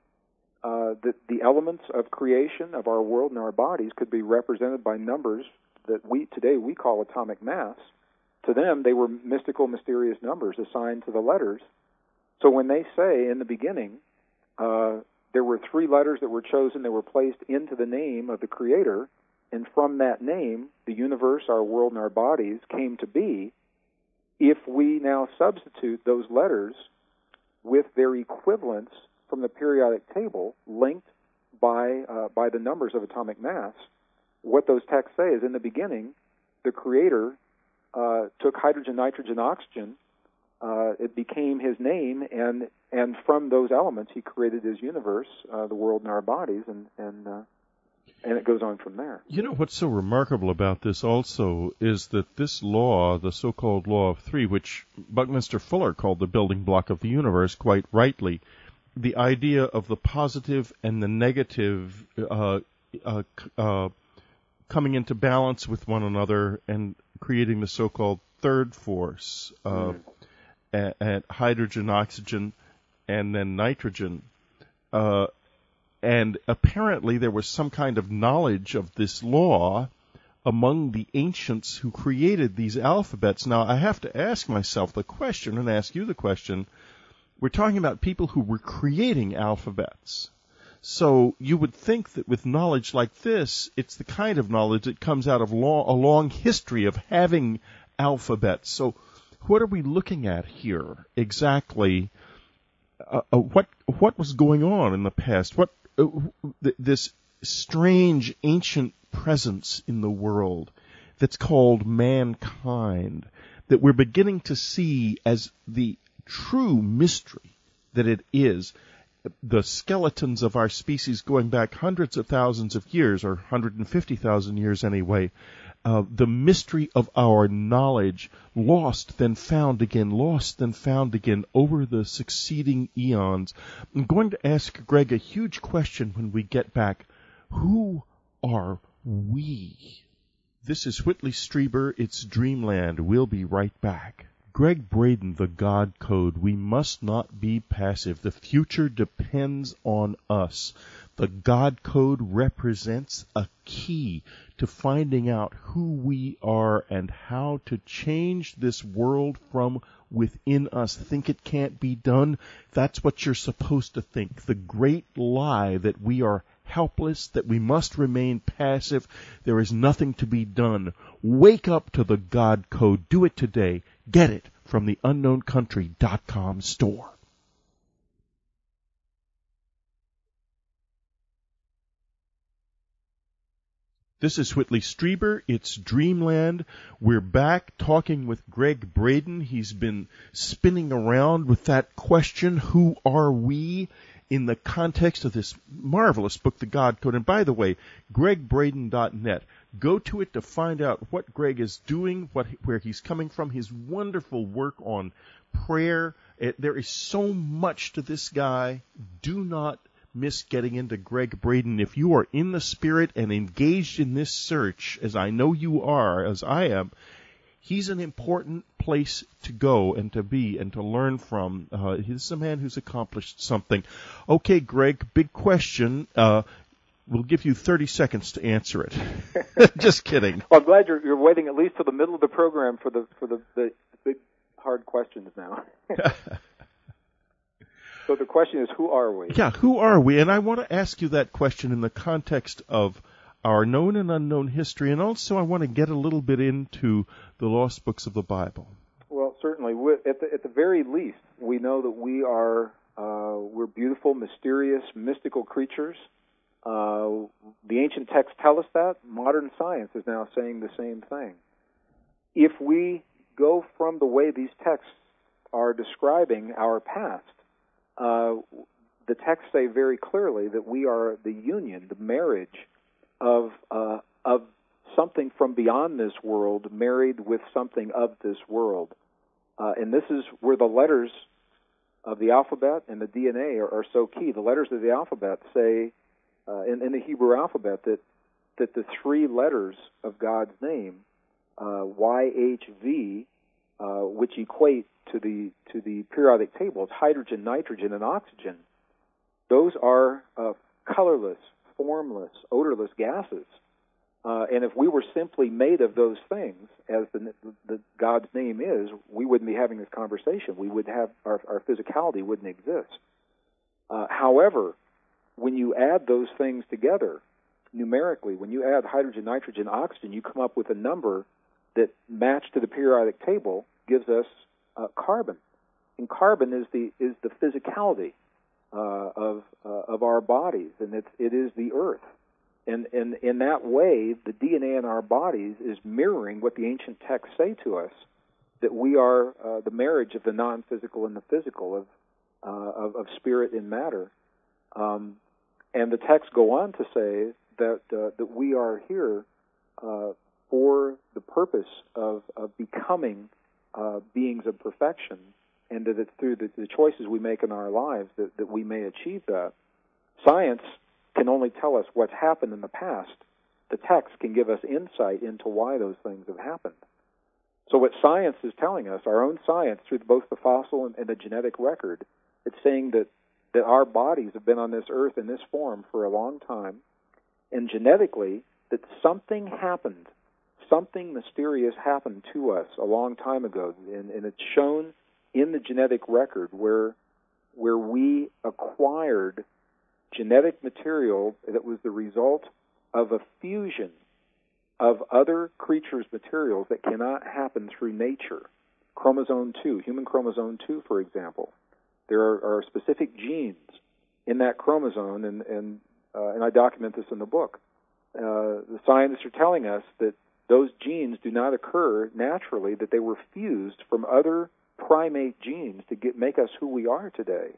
Speaker 2: uh, that the elements of creation of our world and our bodies could be represented by numbers that we today we call atomic mass. To them, they were mystical, mysterious numbers assigned to the letters. So when they say in the beginning, uh, there were three letters that were chosen that were placed into the name of the Creator, and from that name, the universe, our world, and our bodies came to be. If we now substitute those letters with their equivalents from the periodic table linked by uh, by the numbers of atomic mass. What those texts say is, in the beginning, the Creator uh, took hydrogen, nitrogen, oxygen. Uh, it became His name, and and from those elements, He created His universe, uh, the world, and our bodies, and and uh, and it goes on from there.
Speaker 1: You know what's so remarkable about this also is that this law, the so-called law of three, which Buckminster Fuller called the building block of the universe, quite rightly, the idea of the positive and the negative uh, uh, uh, coming into balance with one another and creating the so-called third force mm. at, at, hydrogen, oxygen, and then nitrogen. Uh, and apparently there was some kind of knowledge of this law among the ancients who created these alphabets. Now I have to ask myself the question and ask you the question we're talking about people who were creating alphabets. So you would think that with knowledge like this, it's the kind of knowledge that comes out of long, a long history of having alphabets. So what are we looking at here exactly? Uh, uh, what what was going on in the past? What uh, th- this strange ancient presence in the world that's called mankind that we're beginning to see as the true mystery that it is the skeletons of our species going back hundreds of thousands of years, or 150,000 years anyway, uh, the mystery of our knowledge, lost then found again, lost then found again over the succeeding eons. I'm going to ask Gregg a huge question when we get back. Who are we? This is Whitley Strieber. It's Dreamland. We'll be right back. Gregg Braden, The God Code. We must not be passive. The future depends on us. The God Code represents a key to finding out who we are and how to change this world from within us. Think it can't be done? That's what you're supposed to think. The great lie that we are helpless, that we must remain passive, there is nothing to be done. Wake up to the God Code. Do it today. Get it from the unknowncountry.com store. This is Whitley Strieber. It's Dreamland. We're back talking with Gregg Braden. He's been spinning around with that question, who are we? in the context of this marvelous book, The God Code. And by the way, greggbraden.net. Go to it to find out what Gregg is doing, what where he's coming from, his wonderful work on prayer. It, there is so much to this guy. Do not miss getting into Gregg Braden. If you are in the spirit and engaged in this search, as I know you are, as I am, he's an important place to go and to be and to learn from. Uh, he's a man who's accomplished something. Okay, Gregg, big question. Uh, we'll give you 30 seconds to answer it. Just kidding.
Speaker 2: Well, I'm glad you're, you're waiting at least to the middle of the program for the for the, the big hard questions now. so the question is, who are we?
Speaker 1: Yeah, who are we? And I want to ask you that question in the context of our known and unknown history, and also I want to get a little bit into the lost books of the Bible.
Speaker 2: Well, certainly. At the, at the very least, we know that we are uh, we're beautiful, mysterious, mystical creatures. Uh, the ancient texts tell us that. Modern science is now saying the same thing. If we go from the way these texts are describing our past, uh, the texts say very clearly that we are the union, the marriage of uh, of something from beyond this world married with something of this world. Uh, and this is where the letters of the alphabet and the DNA are, are so key. The letters of the alphabet say uh, in, in, the Hebrew alphabet that that the three letters of God's name, uh, YHV, uh, which equate to the to the periodic table, it's hydrogen, nitrogen, and oxygen. Those are uh, colorless, formless, odorless gases. Uh, and if we were simply made of those things, as the, the, God's name is, we wouldn't be having this conversation. We would have our, our physicality wouldn't exist. Uh, however, when you add those things together numerically, when you add hydrogen, nitrogen, oxygen, you come up with a number that matched to the periodic table gives us uh, carbon. And carbon is the is the physicality uh, of uh, of our bodies, and it's it is the earth. And, and in that way, the DNA in our bodies is mirroring what the ancient texts say to us that we are uh, the marriage of the non physical and the physical, of, uh, of, of, spirit and matter. Um, and the texts go on to say that, uh, that we are here uh, for the purpose of, of becoming uh, beings of perfection, and that it's through the, the choices we make in our lives that, that we may achieve that. Science can only tell us what's happened in the past. The text can give us insight into why those things have happened. So, what science is telling us, our own science, through both the fossil and, and the genetic record, it's saying that, that our bodies have been on this earth in this form for a long time, and genetically, that something happened, something mysterious happened to us a long time ago, and, and it's shown in the genetic record where where we acquired genetic material that was the result of a fusion of other creatures' materials that cannot happen through nature. Chromosome 2, human chromosome 2, for example. There are, are specific genes in that chromosome, and, and, uh, and I document this in the book. Uh, the scientists are telling us that those genes do not occur naturally, that they were fused from other primate genes to get, make us who we are today.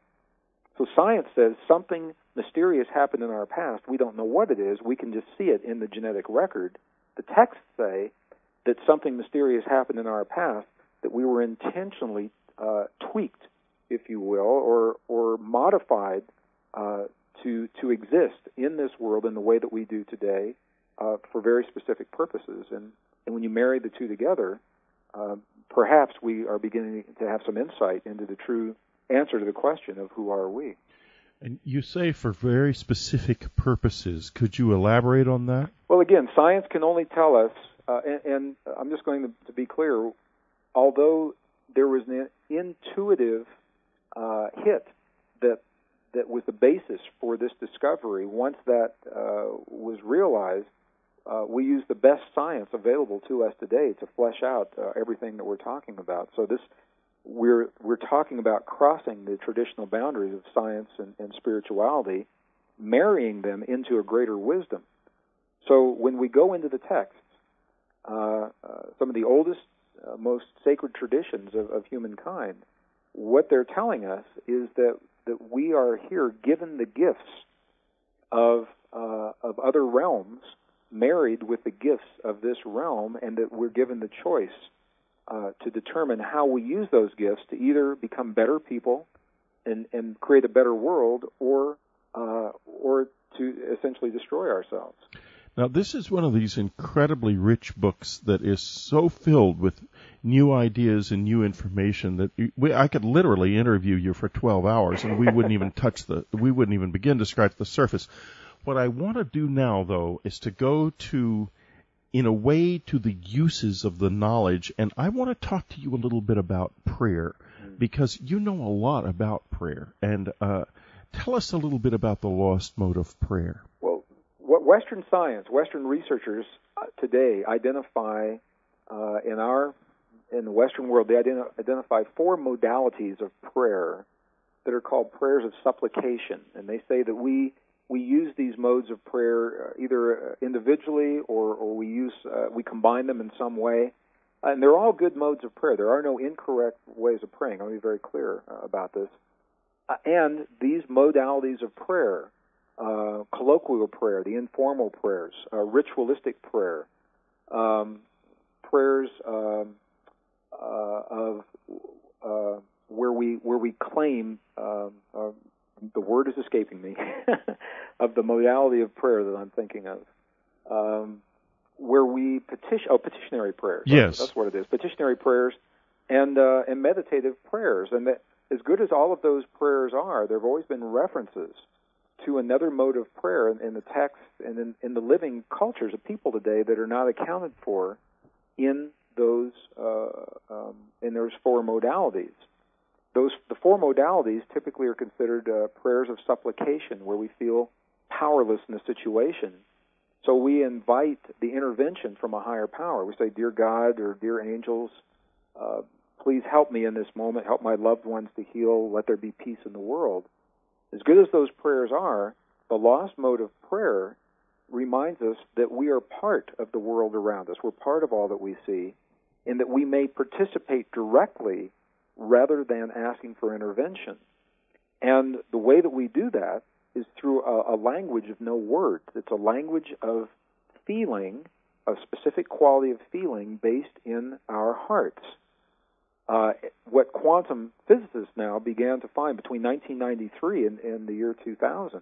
Speaker 2: So science says something mysterious happened in our past. We don't know what it is. We can just see it in the genetic record. The texts say that something mysterious happened in our past, that we were intentionally uh, tweaked, if you will, or or modified uh, to to exist in this world in the way that we do today uh, for very specific purposes. And and when you marry the two together, uh, perhaps we are beginning to have some insight into the true answer to the question of who are we.
Speaker 1: And you say for very specific purposes. Could you elaborate on that?
Speaker 2: Well, again, science can only tell us, uh, and, and, I'm just going to, to, be clear, although there was an intuitive uh, hit that that was the basis for this discovery. Once that uh, was realized, uh, we use the best science available to us today to flesh out uh, everything that we're talking about. So this we're we're talking about crossing the traditional boundaries of science and, and spirituality, marrying them into a greater wisdom. So when we go into the texts, uh, uh, some of the oldest, uh, most sacred traditions of, of humankind, what they're telling us is that that we are here given the gifts of uh, of other realms, married with the gifts of this realm, and that we're given the choice uh, to determine how we use those gifts to either become better people and, and create a better world, or uh, or to essentially destroy ourselves.
Speaker 1: Now, this is one of these incredibly rich books that is so filled with new ideas and new information that we, I could literally interview you for 12 hours and we wouldn't even touch the, we wouldn't even begin to scratch the surface. What I want to do now, though, is to go to, in a way, to the uses of the knowledge, and I want to talk to you a little bit about prayer because you know a lot about prayer, and uh, tell us a little bit about the lost mode of prayer.
Speaker 2: Western science, Western researchers uh, today identify uh, in our in the Western world, they identi- identify four modalities of prayer that are called prayers of supplication, and they say that we we use these modes of prayer uh, either uh, individually or, or we use uh, we combine them in some way, and they're all good modes of prayer. There are no incorrect ways of praying. I'll be very clear about this. Uh, and these modalities of prayer, uh, colloquial prayer, the informal prayers, ritualistic prayer, um, prayers um, of where we where we claim um, the word is escaping me of the modality of prayer that I'm thinking of, um, where we petition oh petitionary prayers.
Speaker 1: Yes,
Speaker 2: that's, what it is. Petitionary prayers and uh, and meditative prayers, and that, as good as all of those prayers are, there have always been references to another mode of prayer in, in the text and in, in, the living cultures of people today that are not accounted for in those uh, um, in those four modalities those the four modalities typically are considered uh, prayers of supplication, where we feel powerless in a situation. So we invite the intervention from a higher power. We say, "Dear God," or "Dear angels, uh, please help me in this moment. Help my loved ones to heal. Let there be peace in the world." As good as those prayers are, the lost mode of prayer reminds us that we are part of the world around us. We're part of all that we see, and that we may participate directly rather than asking for intervention. And the way that we do that is through a, a language of no words. It's a language of feeling, a specific quality of feeling based in our hearts. Uh, what quantum physicists now began to find between 1993 and, and the year 2000,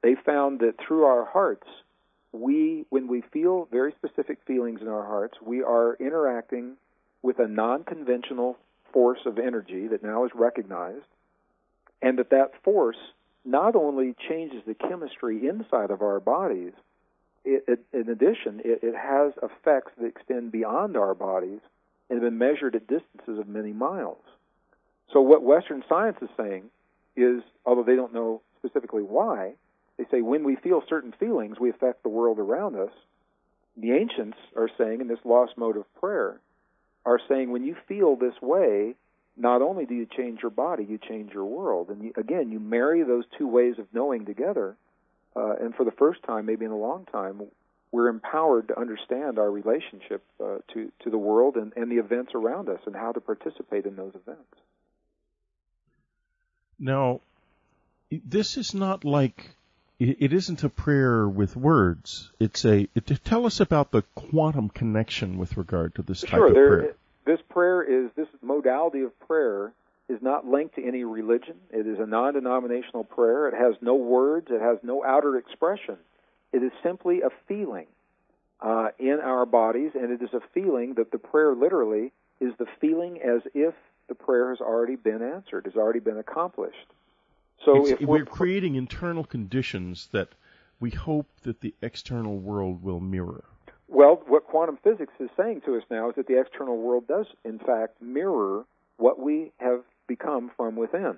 Speaker 2: they found that through our hearts, we, when we feel very specific feelings in our hearts, we are interacting with a non-conventional force of energy that now is recognized, and that that force not only changes the chemistry inside of our bodies, it, it, in addition, it, it has effects that extend beyond our bodies and have been measured at distances of many miles. So, what Western science is saying is, although they don't know specifically why, they say when we feel certain feelings, we affect the world around us. The ancients are saying in this lost mode of prayer are saying when you feel this way, not only do you change your body, you change your world. And you, again, you marry those two ways of knowing together. Uh, and for the first time, maybe in a long time, we're empowered to understand our relationship uh, to to the world and, and the events around us and how to participate in those events.
Speaker 1: Now, this is not like it isn't a prayer with words. It's a it, tell us about the quantum connection with regard to this type
Speaker 2: sure,
Speaker 1: of
Speaker 2: there,
Speaker 1: prayer.
Speaker 2: This prayer is this modality of prayer is not linked to any religion. It is a non-denominational prayer. It has no words. It has no outer expression. It is simply a feeling uh, in our bodies, and it is a feeling that the prayer literally is the feeling as if the prayer has already been answered, has already been accomplished.
Speaker 1: So it's, if we're, we're creating internal conditions that we hope that the external world will mirror.
Speaker 2: Well, what quantum physics is saying to us now is that the external world does, in fact, mirror what we have become from within.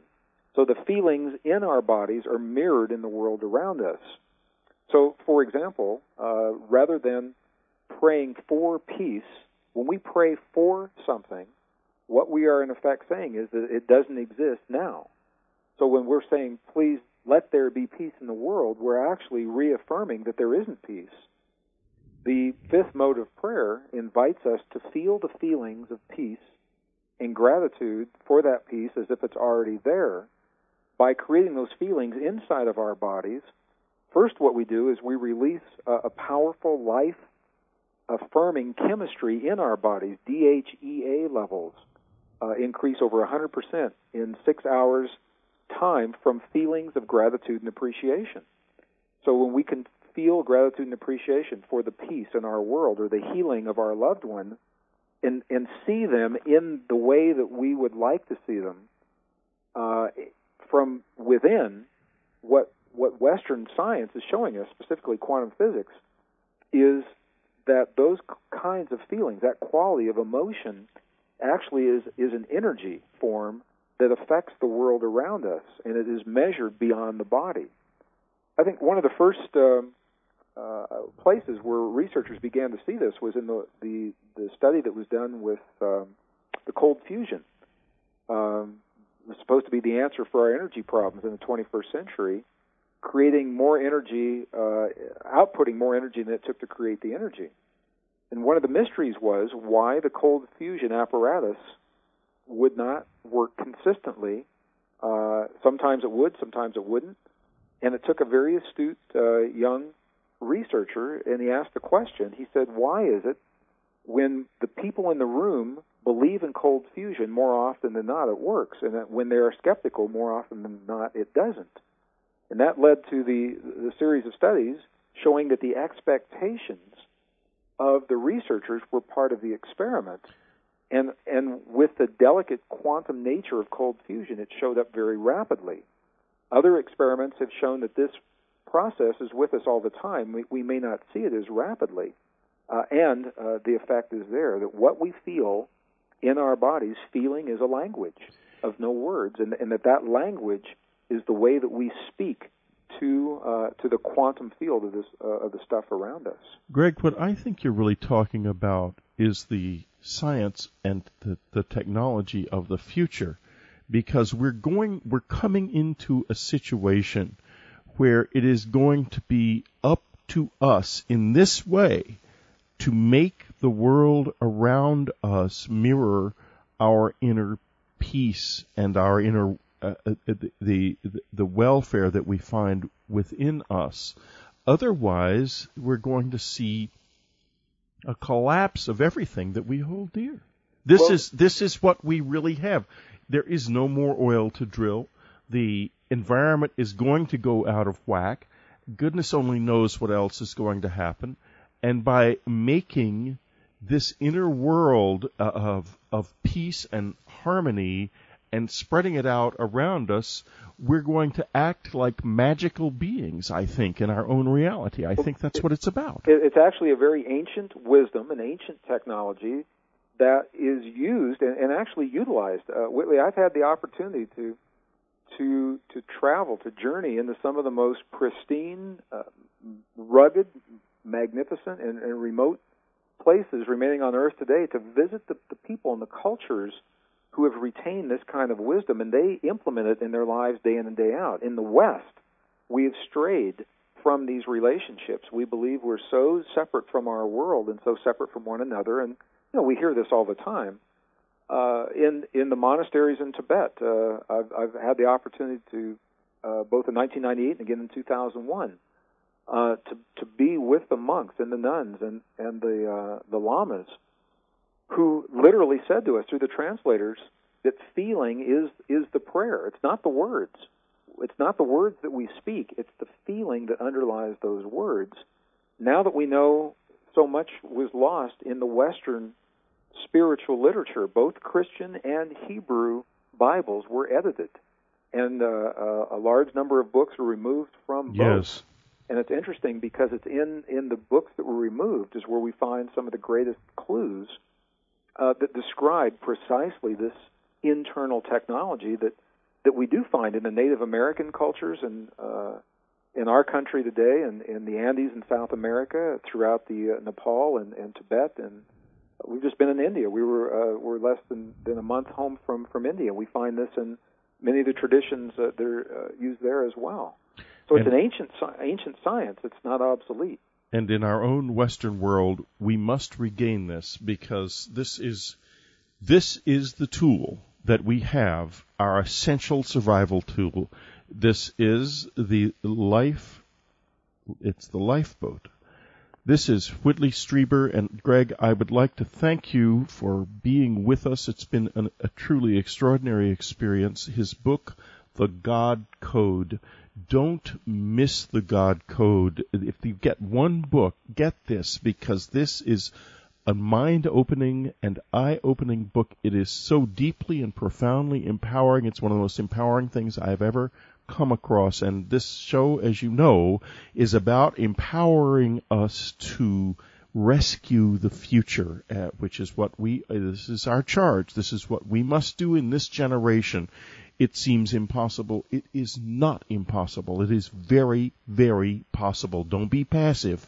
Speaker 2: So the feelings in our bodies are mirrored in the world around us. So, for example, uh, rather than praying for peace, when we pray for something, what we are in effect saying is that it doesn't exist now. So when we're saying, please let there be peace in the world, we're actually reaffirming that there isn't peace. The fifth mode of prayer invites us to feel the feelings of peace and gratitude for that peace as if it's already there by creating those feelings inside of our bodies. First, what we do is we release a, a powerful life affirming chemistry in our bodies, DHEA levels, uh, increase over 100% in six hours time from feelings of gratitude and appreciation. So when we can feel gratitude and appreciation for the peace in our world or the healing of our loved one and, and see them in the way that we would like to see them uh, from within, what, what Western science is showing us, specifically quantum physics, is that those kinds of feelings, that quality of emotion, actually is, is an energy form that affects the world around us, and it is measured beyond the body. I think one of the first uh, uh, places where researchers began to see this was in the the, the study that was done with um, the cold fusion. Um, it was supposed to be the answer for our energy problems in the 21st century, creating more energy, uh, outputting more energy than it took to create the energy. And one of the mysteries was why the cold fusion apparatus would not work consistently. Uh, sometimes it would, sometimes it wouldn't. And it took a very astute uh, young researcher, and he asked the question. He said, "Why is it when the people in the room believe in cold fusion more often than not, it works, and that when they are skeptical more often than not, it doesn't?" And that led to the the series of studies showing that the expectations of the researchers were part of the experiment and and with the delicate quantum nature of cold fusion, it showed up very rapidly. Other experiments have shown that this process is with us all the time. We, we may not see it as rapidly, uh, and uh, the effect is there that what we feel in our bodies, feeling is a language of no words, and, and that that language is the way that we speak to uh, to the quantum field of this uh, of the stuff around us.
Speaker 1: Gregg, what I think you're really talking about is the science and the, the technology of the future because we're going we're coming into a situation where it is going to be up to us in this way to make the world around us mirror our inner peace and our inner uh, uh the, the the welfare that we find within us otherwise we're going to see a collapse of everything that we hold dear. This well, is this is what we really have. There is no more oil to drill. The environment is going to go out of whack. Goodness only knows what else is going to happen. And by making this inner world uh, of of peace and harmony and spreading it out around us, we're going to act like magical beings, I think, in our own reality. I think that's what it's about.
Speaker 2: It's actually a very ancient wisdom, an ancient technology that is used and, actually utilized. Uh, Whitley, I've had the opportunity to to to travel, to journey into some of the most pristine, uh, rugged, magnificent, and, and remote places remaining on Earth today to visit the, the people and the cultures who have retained this kind of wisdom and they implement it in their lives day in and day out. In the West, we have strayed from these relationships. We believe we're so separate from our world and so separate from one another, and you know we hear this all the time. Uh, in in the monasteries in Tibet, uh, I've, I've had the opportunity to uh, both in 1998 and again in 2001 uh, to to be with the monks and the nuns and and the uh, the lamas, who literally said to us through the translators that feeling is is the prayer. It's not the words. It's not the words that we speak. It's the feeling that underlies those words. Now that we know so much was lost in the Western spiritual literature, both Christian and Hebrew Bibles were edited, and uh, uh, a large number of books were removed from both.
Speaker 1: Yes.
Speaker 2: And it's interesting because it's in in the books that were removed is where we find some of the greatest clues uh, that describe precisely this internal technology that that we do find in the Native American cultures and uh, in our country today, and in the Andes in South America, throughout the uh, Nepal and, and Tibet, and we've just been in India. We were uh, we're less than, than a month home from from India. We find this in many of the traditions that they're uh, used there as well. So it's an ancient ancient science. It's not obsolete.
Speaker 1: And in our own Western world, we must regain this because this is this is the tool that we have, our essential survival tool. This is the life it's the lifeboat. This is Whitley Strieber and Gregg. I would like to thank you for being with us. It's been an, a truly extraordinary experience. His book, The God Code. Don't miss the God Code. If you get one book, get this because this is a mind opening and eye opening book. It is so deeply and profoundly empowering. It's one of the most empowering things I've ever come across. And this show, as you know, is about empowering us to rescue the future, uh, which is what we, uh, this is our charge. This is what we must do in this generation. It seems impossible. It is not impossible. It is very, very possible. Don't be passive.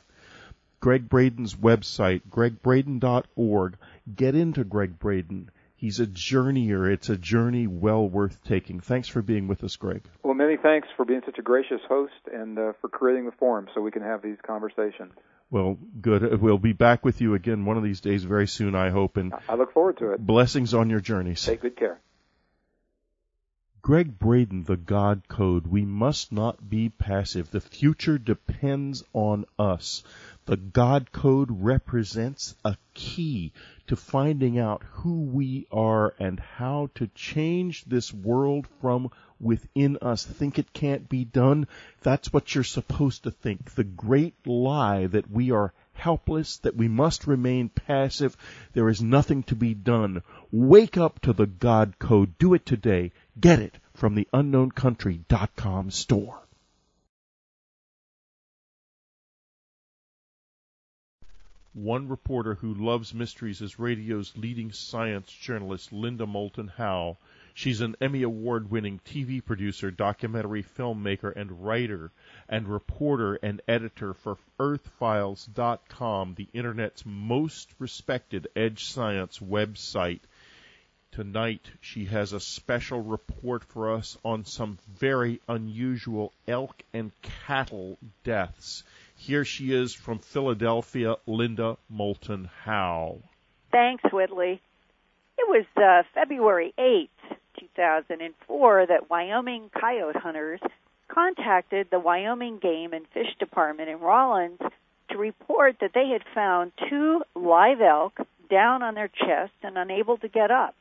Speaker 1: Gregg Braden's website, gregbraden.org. Get into Gregg Braden. He's a journeyer. It's a journey well worth taking. Thanks for being with us, Gregg.
Speaker 2: Well, many thanks for being such a gracious host and uh, for creating the forum so we can have these conversations.
Speaker 1: Well, good. We'll be back with you again one of these days very soon, I hope. And
Speaker 2: I look forward to it.
Speaker 1: blessings on your journeys.
Speaker 2: Take good care.
Speaker 1: Gregg Braden, The God Code. We must not be passive. The future depends on us. The God Code represents a key to finding out who we are and how to change this world from within us. Think it can't be done? That's what you're supposed to think. The great lie that we are helpless, that we must remain passive, there is nothing to be done. Wake up to the God Code. Do it today. Get it from the unknowncountry.com store. One reporter who loves mysteries is radio's leading science journalist, Linda Moulton Howe. She's an Emmy Award winning TV producer, documentary filmmaker, and writer, and reporter and editor for EarthFiles.com, the Internet's most respected edge science website. Tonight, she has a special report for us on some very unusual elk and cattle deaths. Here she is from Philadelphia, Linda Moulton Howe.
Speaker 3: Thanks, Whitley. It was uh, February 8, 2004, that Wyoming coyote hunters contacted the Wyoming Game and Fish Department in Rawlins to report that they had found two live elk down on their chest and unable to get up.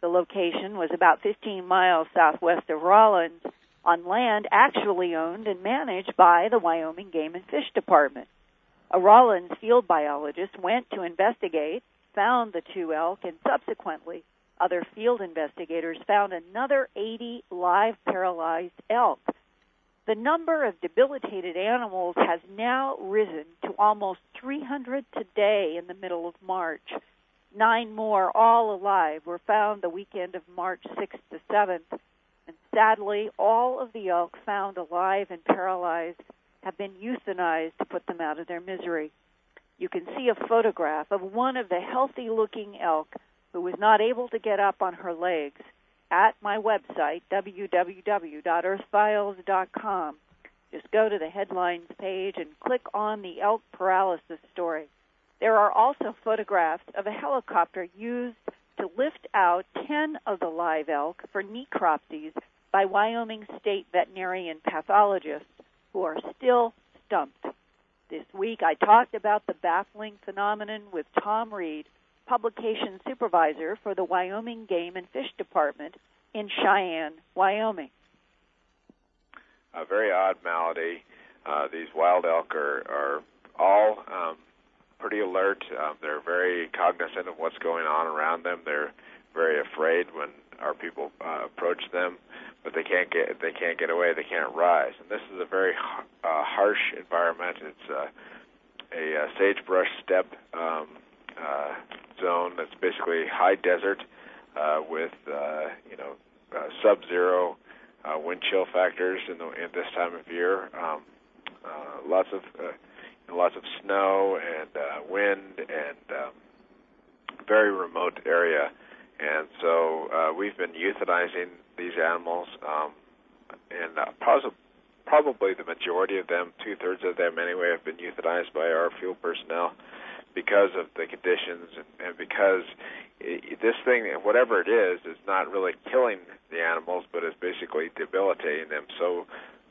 Speaker 3: The location was about 15 miles southwest of Rawlins on land actually owned and managed by the Wyoming Game and Fish Department. A Rawlins field biologist went to investigate, found the two elk, and subsequently, other field investigators found another 80 live paralyzed elk. The number of debilitated animals has now risen to almost 300 today in the middle of March. Nine more, all alive, were found the weekend of March 6th to 7th, and sadly, all of the elk found alive and paralyzed have been euthanized to put them out of their misery. You can see a photograph of one of the healthy looking elk who was not able to get up on her legs at my website, www.earthfiles.com. Just go to the headlines page and click on the elk paralysis story. There are also photographs of a helicopter used to lift out 10 of the live elk for necropsies by Wyoming state veterinarian pathologists who are still stumped. This week I talked about the baffling phenomenon with Tom Reed, publication supervisor for the Wyoming Game and Fish Department in Cheyenne, Wyoming.
Speaker 4: A very odd malady. Uh, these wild elk are, are all um, pretty alert. Um, they're very cognizant of what's going on around them. They're very afraid when our people uh, approach them, but they can't get they can't get away. They can't rise. And this is a very uh, harsh environment. It's uh, a, a sagebrush steppe um, uh, zone that's basically high desert uh, with uh, you know uh, sub-zero uh, wind chill factors in, the, in this time of year. Um, uh, lots of uh, lots of snow and uh, wind and um, very remote area, and so uh, we've been euthanizing these animals, um, and uh, probably the majority of them, two thirds of them anyway, have been euthanized by our field personnel because of the conditions and, and because it, this thing, whatever it is, is not really killing the animals, but is basically debilitating them so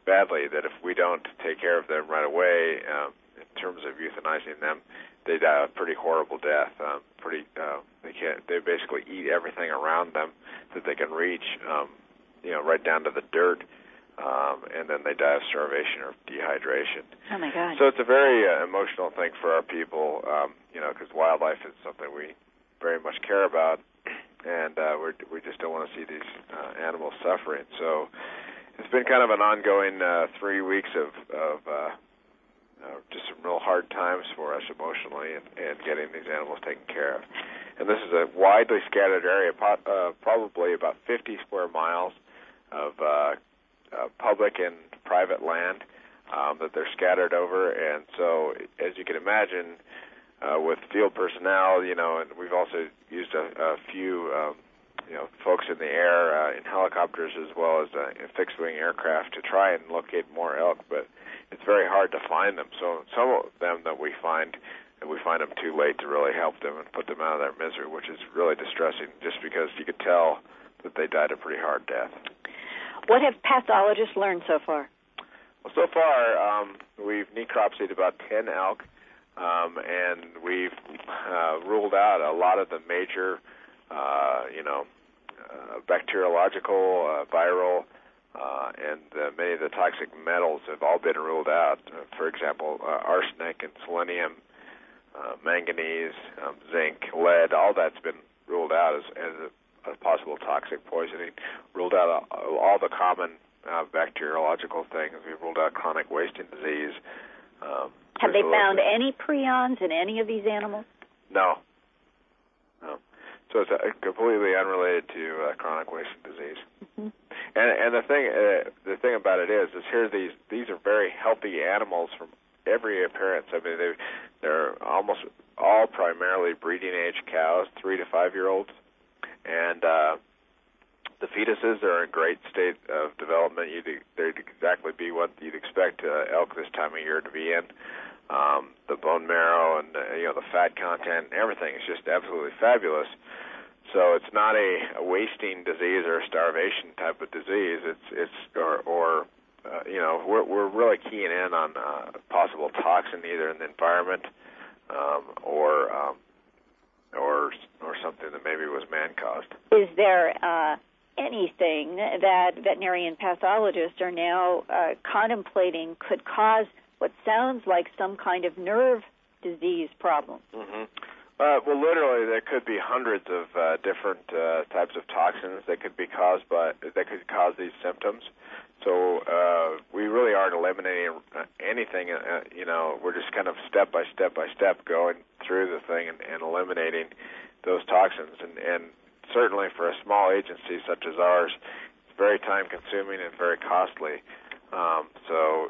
Speaker 4: badly that if we don't take care of them right away, um, terms of euthanizing them, they die a pretty horrible death. Um, pretty, uh, they can't. They basically eat everything around them that they can reach. Um, you know, right down to the dirt um, and then they die of starvation or dehydration.
Speaker 3: Oh my God!
Speaker 4: So it's a very uh, emotional thing for our people, um, you know, because wildlife is something we very much care about, and uh, we we just don't want to see these uh, animals suffering. So it's been kind of an ongoing uh, three weeks of of uh, uh, just some real hard times for us emotionally and, and getting these animals taken care of. And this is a widely scattered area, uh, probably about 50 square miles of uh, uh, public and private land um, that they're scattered over. And so, as you can imagine, uh, with field personnel, you know, and we've also used a, a few, um, you know, folks in the air uh, in helicopters as well as uh, fixed-wing aircraft to try and locate more elk, but it's very hard to find them. So some of them that we find, and we find them too late to really help them and put them out of their misery, which is really distressing, just because you could tell that they died a pretty hard death.
Speaker 3: What have pathologists learned so far?
Speaker 4: Well, so far um, we've necropsied about 10 elk, um, and we've uh, ruled out a lot of the major, uh, you know, uh, bacteriological, uh, viral, uh, and uh, many of the toxic metals have all been ruled out. Uh, for example, uh, arsenic and selenium, uh, manganese, um, zinc, lead, all that's been ruled out as, as a of possible toxic poisoning. Ruled out all the common uh, bacteriological things. We've ruled out chronic wasting disease. Um,
Speaker 3: Have they found any prions in any of these animals?
Speaker 4: No. No. So it's uh, completely unrelated to uh, chronic wasting disease. Mm-hmm. And and the thing uh, the thing about it is is here these these are very healthy animals from every appearance. I mean they they're almost all primarily breeding age cows, three to five year olds and uh, the fetuses are in great state of development. You'd, they'd exactly be what you'd expect uh, elk this time of year to be in. Um, the bone marrow and uh, you know the fat content, everything is just absolutely fabulous. So it's not a, a wasting disease or a starvation type of disease. It's it's or or uh, you know we're we're really keying in on uh, possible toxin either in the environment um, or um, or or something that maybe was man caused.
Speaker 3: Is there uh, anything that veterinarian pathologists are now uh, contemplating could cause what sounds like some kind of nerve disease problem?
Speaker 4: Mm-hmm. Uh, well, literally, there could be hundreds of uh, different uh, types of toxins that could be caused by that could cause these symptoms. So uh, we really aren't eliminating uh, anything. Uh, you know, we're just kind of step by step by step going through the thing and, and eliminating those toxins. And, and certainly for a small agency such as ours, it's very time consuming and very costly. Um, so,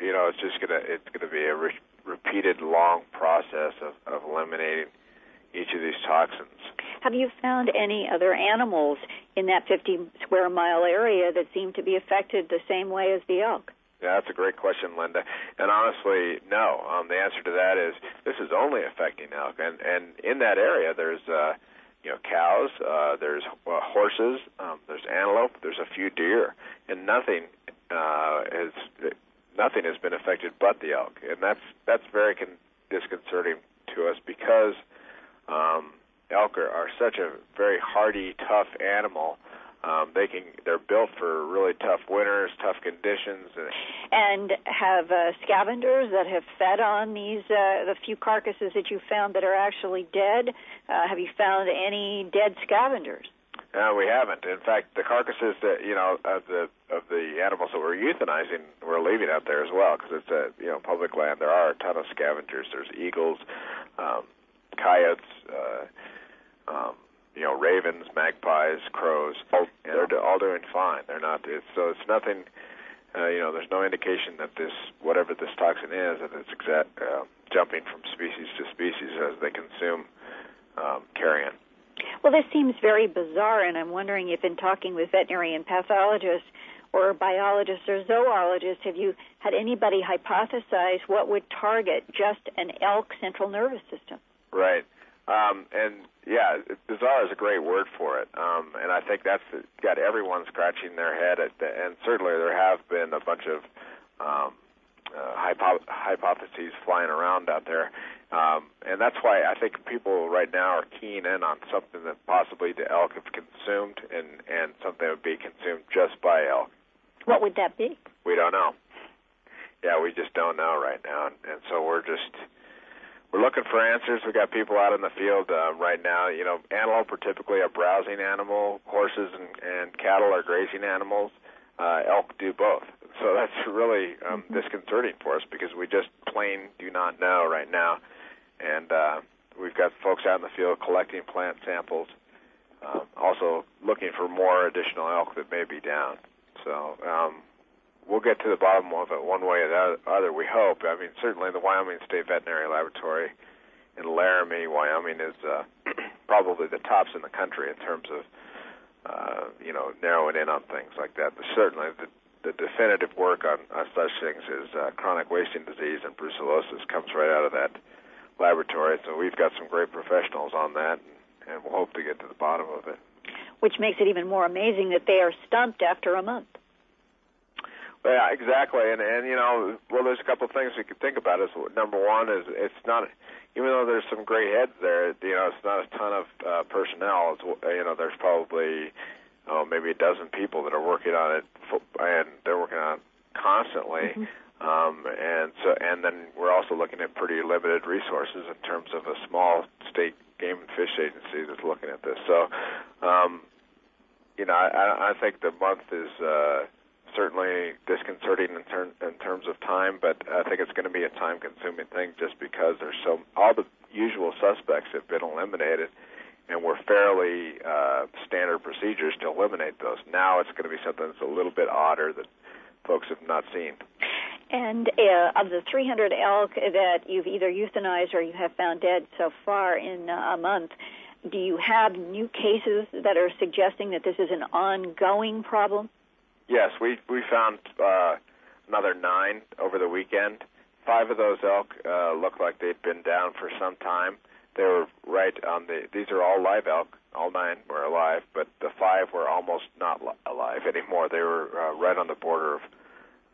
Speaker 4: you know, it's just gonna it's gonna be a re- repeated long process of, of eliminating each of these toxins.
Speaker 3: Have you found any other animals in that 50 square mile area that seem to be affected the same way as the elk?
Speaker 4: Yeah, that's a great question, Linda. And honestly, no. Um, the answer to that is this is only affecting elk, and and in that area there's uh, you know cows, uh, there's uh, horses, um, there's antelope, there's a few deer, and nothing uh, is nothing has been affected but the elk, and that's that's very con- disconcerting to us because um, elk are, are such a very hardy, tough animal um, they can they're built for really tough winters, tough conditions,
Speaker 3: and have uh, scavengers that have fed on these uh, the few carcasses that you found that are actually dead. Uh, have you found any dead scavengers?
Speaker 4: No, we haven't. In fact, the carcasses that you know of the of the animals that we're euthanizing, we're leaving out there as well because it's a you know public land. There are a ton of scavengers. There's eagles, um, coyotes. Uh, um, you know, ravens, magpies, crows. All, they're all doing fine. They're not. It's, so it's nothing. Uh, you know, there's no indication that this whatever this toxin is, that it's exact, uh, jumping from species to species as they consume um, carrion.
Speaker 3: Well, this seems very bizarre, and I'm wondering if, in talking with veterinarian pathologists or biologists or zoologists, have you had anybody hypothesize what would target just an elk central nervous system?
Speaker 4: Right. Um, and yeah, bizarre is a great word for it. Um, and I think that's got everyone scratching their head. At the, and certainly there have been a bunch of um, uh, hypo- hypotheses flying around out there. Um, and that's why I think people right now are keen in on something that possibly the elk have consumed and, and something that would be consumed just by elk.
Speaker 3: What would that be?
Speaker 4: We don't know. Yeah, we just don't know right now. And, and so we're just we're looking for answers. We got people out in the field uh, right now. You know, antelope are typically a browsing animal. Horses and, and cattle are grazing animals. Uh, elk do both. So that's really um, mm-hmm. disconcerting for us because we just plain do not know right now. And uh, we've got folks out in the field collecting plant samples, um, also looking for more additional elk that may be down. So um, we'll get to the bottom of it one way or the other. We hope. I mean, certainly the Wyoming State Veterinary Laboratory in Laramie, Wyoming, is uh, probably the tops in the country in terms of uh, you know narrowing in on things like that. But certainly the the definitive work on, on such things as uh, chronic wasting disease and brucellosis comes right out of that laboratory. So we've got some great professionals on that, and, and we'll hope to get to the bottom of it.
Speaker 3: Which makes it even more amazing that they are stumped after a month.
Speaker 4: Yeah, exactly. And and you know, well, there's a couple of things we could think about. Is number one is it's not, even though there's some great heads there, you know, it's not a ton of uh, personnel. It's you know, there's probably oh maybe a dozen people that are working on it, and they're working on it constantly. Mm-hmm. Um, and so, and then we're also looking at pretty limited resources in terms of a small state game and fish agency that's looking at this. So, um, you know, I, I think the month is. Uh, certainly disconcerting in, ter- in terms of time, but I think it's going to be a time-consuming thing just because there's so all the usual suspects have been eliminated, and we're fairly uh, standard procedures to eliminate those. Now it's going to be something that's a little bit odder that folks have not seen.
Speaker 3: And uh, of the 300 elk that you've either euthanized or you have found dead so far in uh, a month, do you have new cases that are suggesting that this is an ongoing problem?
Speaker 4: Yes, we we found uh, another nine over the weekend. Five of those elk uh, looked like they'd been down for some time. They were right on the. These are all live elk. All nine were alive, but the five were almost not li- alive anymore. They were uh, right on the border of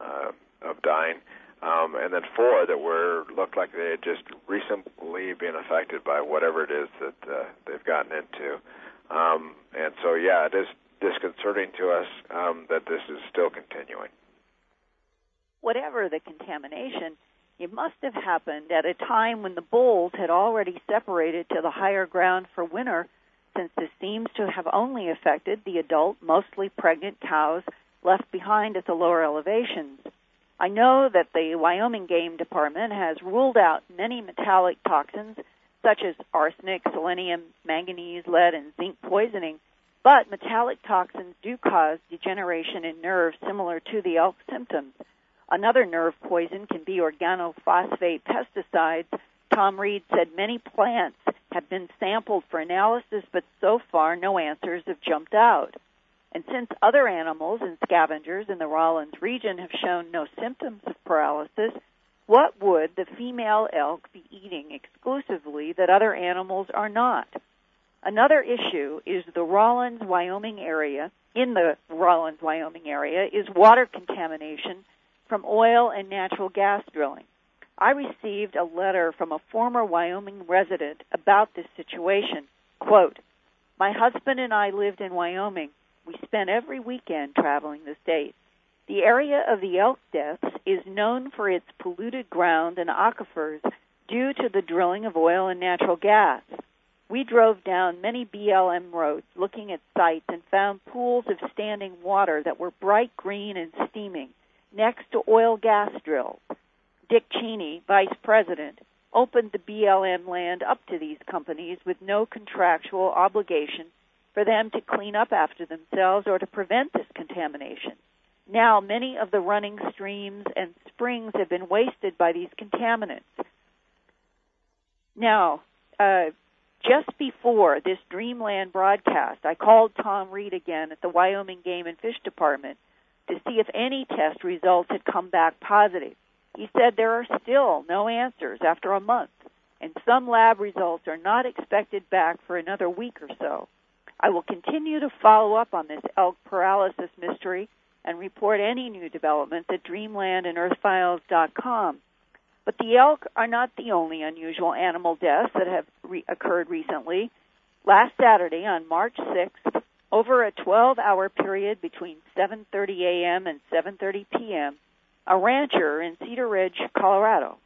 Speaker 4: uh, of dying. Um, and then four that were looked like they had just recently been affected by whatever it is that uh, they've gotten into. Um, and so, yeah, it is disconcerting to us um, that this is still continuing.
Speaker 3: Whatever the contamination, it must have happened at a time when the bulls had already separated to the higher ground for winter, since this seems to have only affected the adult, mostly pregnant cows left behind at the lower elevations. I know that the Wyoming Game Department has ruled out many metallic toxins such as arsenic, selenium, manganese, lead, and zinc poisoning but metallic toxins do cause degeneration in nerves similar to the elk symptoms. Another nerve poison can be organophosphate pesticides. Tom Reed said many plants have been sampled for analysis, but so far no answers have jumped out. And since other animals and scavengers in the Rawlins region have shown no symptoms of paralysis, what would the female elk be eating exclusively that other animals are not? Another issue is the Rawlins, Wyoming area, in the Rawlins, Wyoming area, is water contamination from oil and natural gas drilling. I received a letter from a former Wyoming resident about this situation. Quote, My husband and I lived in Wyoming. We spent every weekend traveling the state. The area of the elk deaths is known for its polluted ground and aquifers due to the drilling of oil and natural gas. We drove down many BLM roads looking at sites and found pools of standing water that were bright green and steaming next to oil gas drills. Dick Cheney, vice president, opened the BLM land up to these companies with no contractual obligation for them to clean up after themselves or to prevent this contamination. Now, many of the running streams and springs have been wasted by these contaminants. Now, uh, just before this Dreamland broadcast, I called Tom Reed again at the Wyoming Game and Fish Department to see if any test results had come back positive. He said there are still no answers after a month, and some lab results are not expected back for another week or so. I will continue to follow up on this elk paralysis mystery and report any new developments at Dreamland and EarthFiles.com. But the elk are not the only unusual animal deaths that have re- occurred recently. Last Saturday, on March 6th, over a 12-hour period between 7:30 a.m. and 7:30 p.m., a rancher in Cedaredge, Colorado,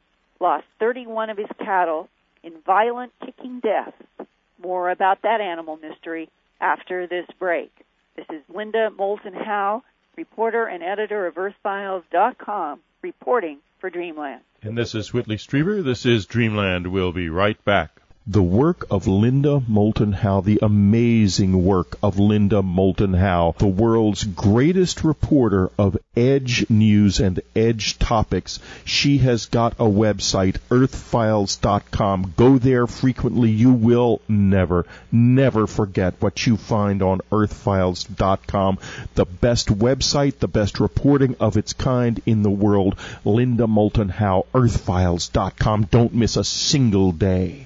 Speaker 3: lost 31 of his cattle in violent kicking deaths. More about that animal mystery after this break. This is Linda Moulton Howe reporter and editor of EarthFiles.com, reporting for Dreamland.
Speaker 1: And this is Whitley Strieber. This is Dreamland. We'll be right back the work of Linda Moulton Howe, the amazing work of Linda Moulton Howe, the world's greatest reporter of edge news and edge topics. She has got a website, earthfiles.com. Go there frequently. You will never, never forget what you find on earthfiles.com. The best website, the best reporting of its kind in the world. Linda Moulton Howe, earthfiles.com. Don't miss a single day.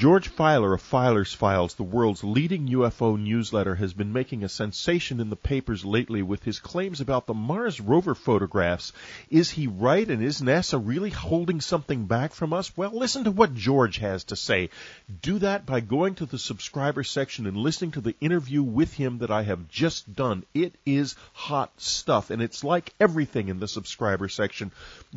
Speaker 1: George Filer of Filer's Files, the world's leading UFO newsletter, has been making a sensation in the papers lately with his claims about the Mars rover photographs. Is he right and is NASA really holding something back from us? Well, listen to what George has to say. Do that by going to the subscriber section and listening to the interview with him that I have just done. It is hot stuff and it's like everything in the subscriber section.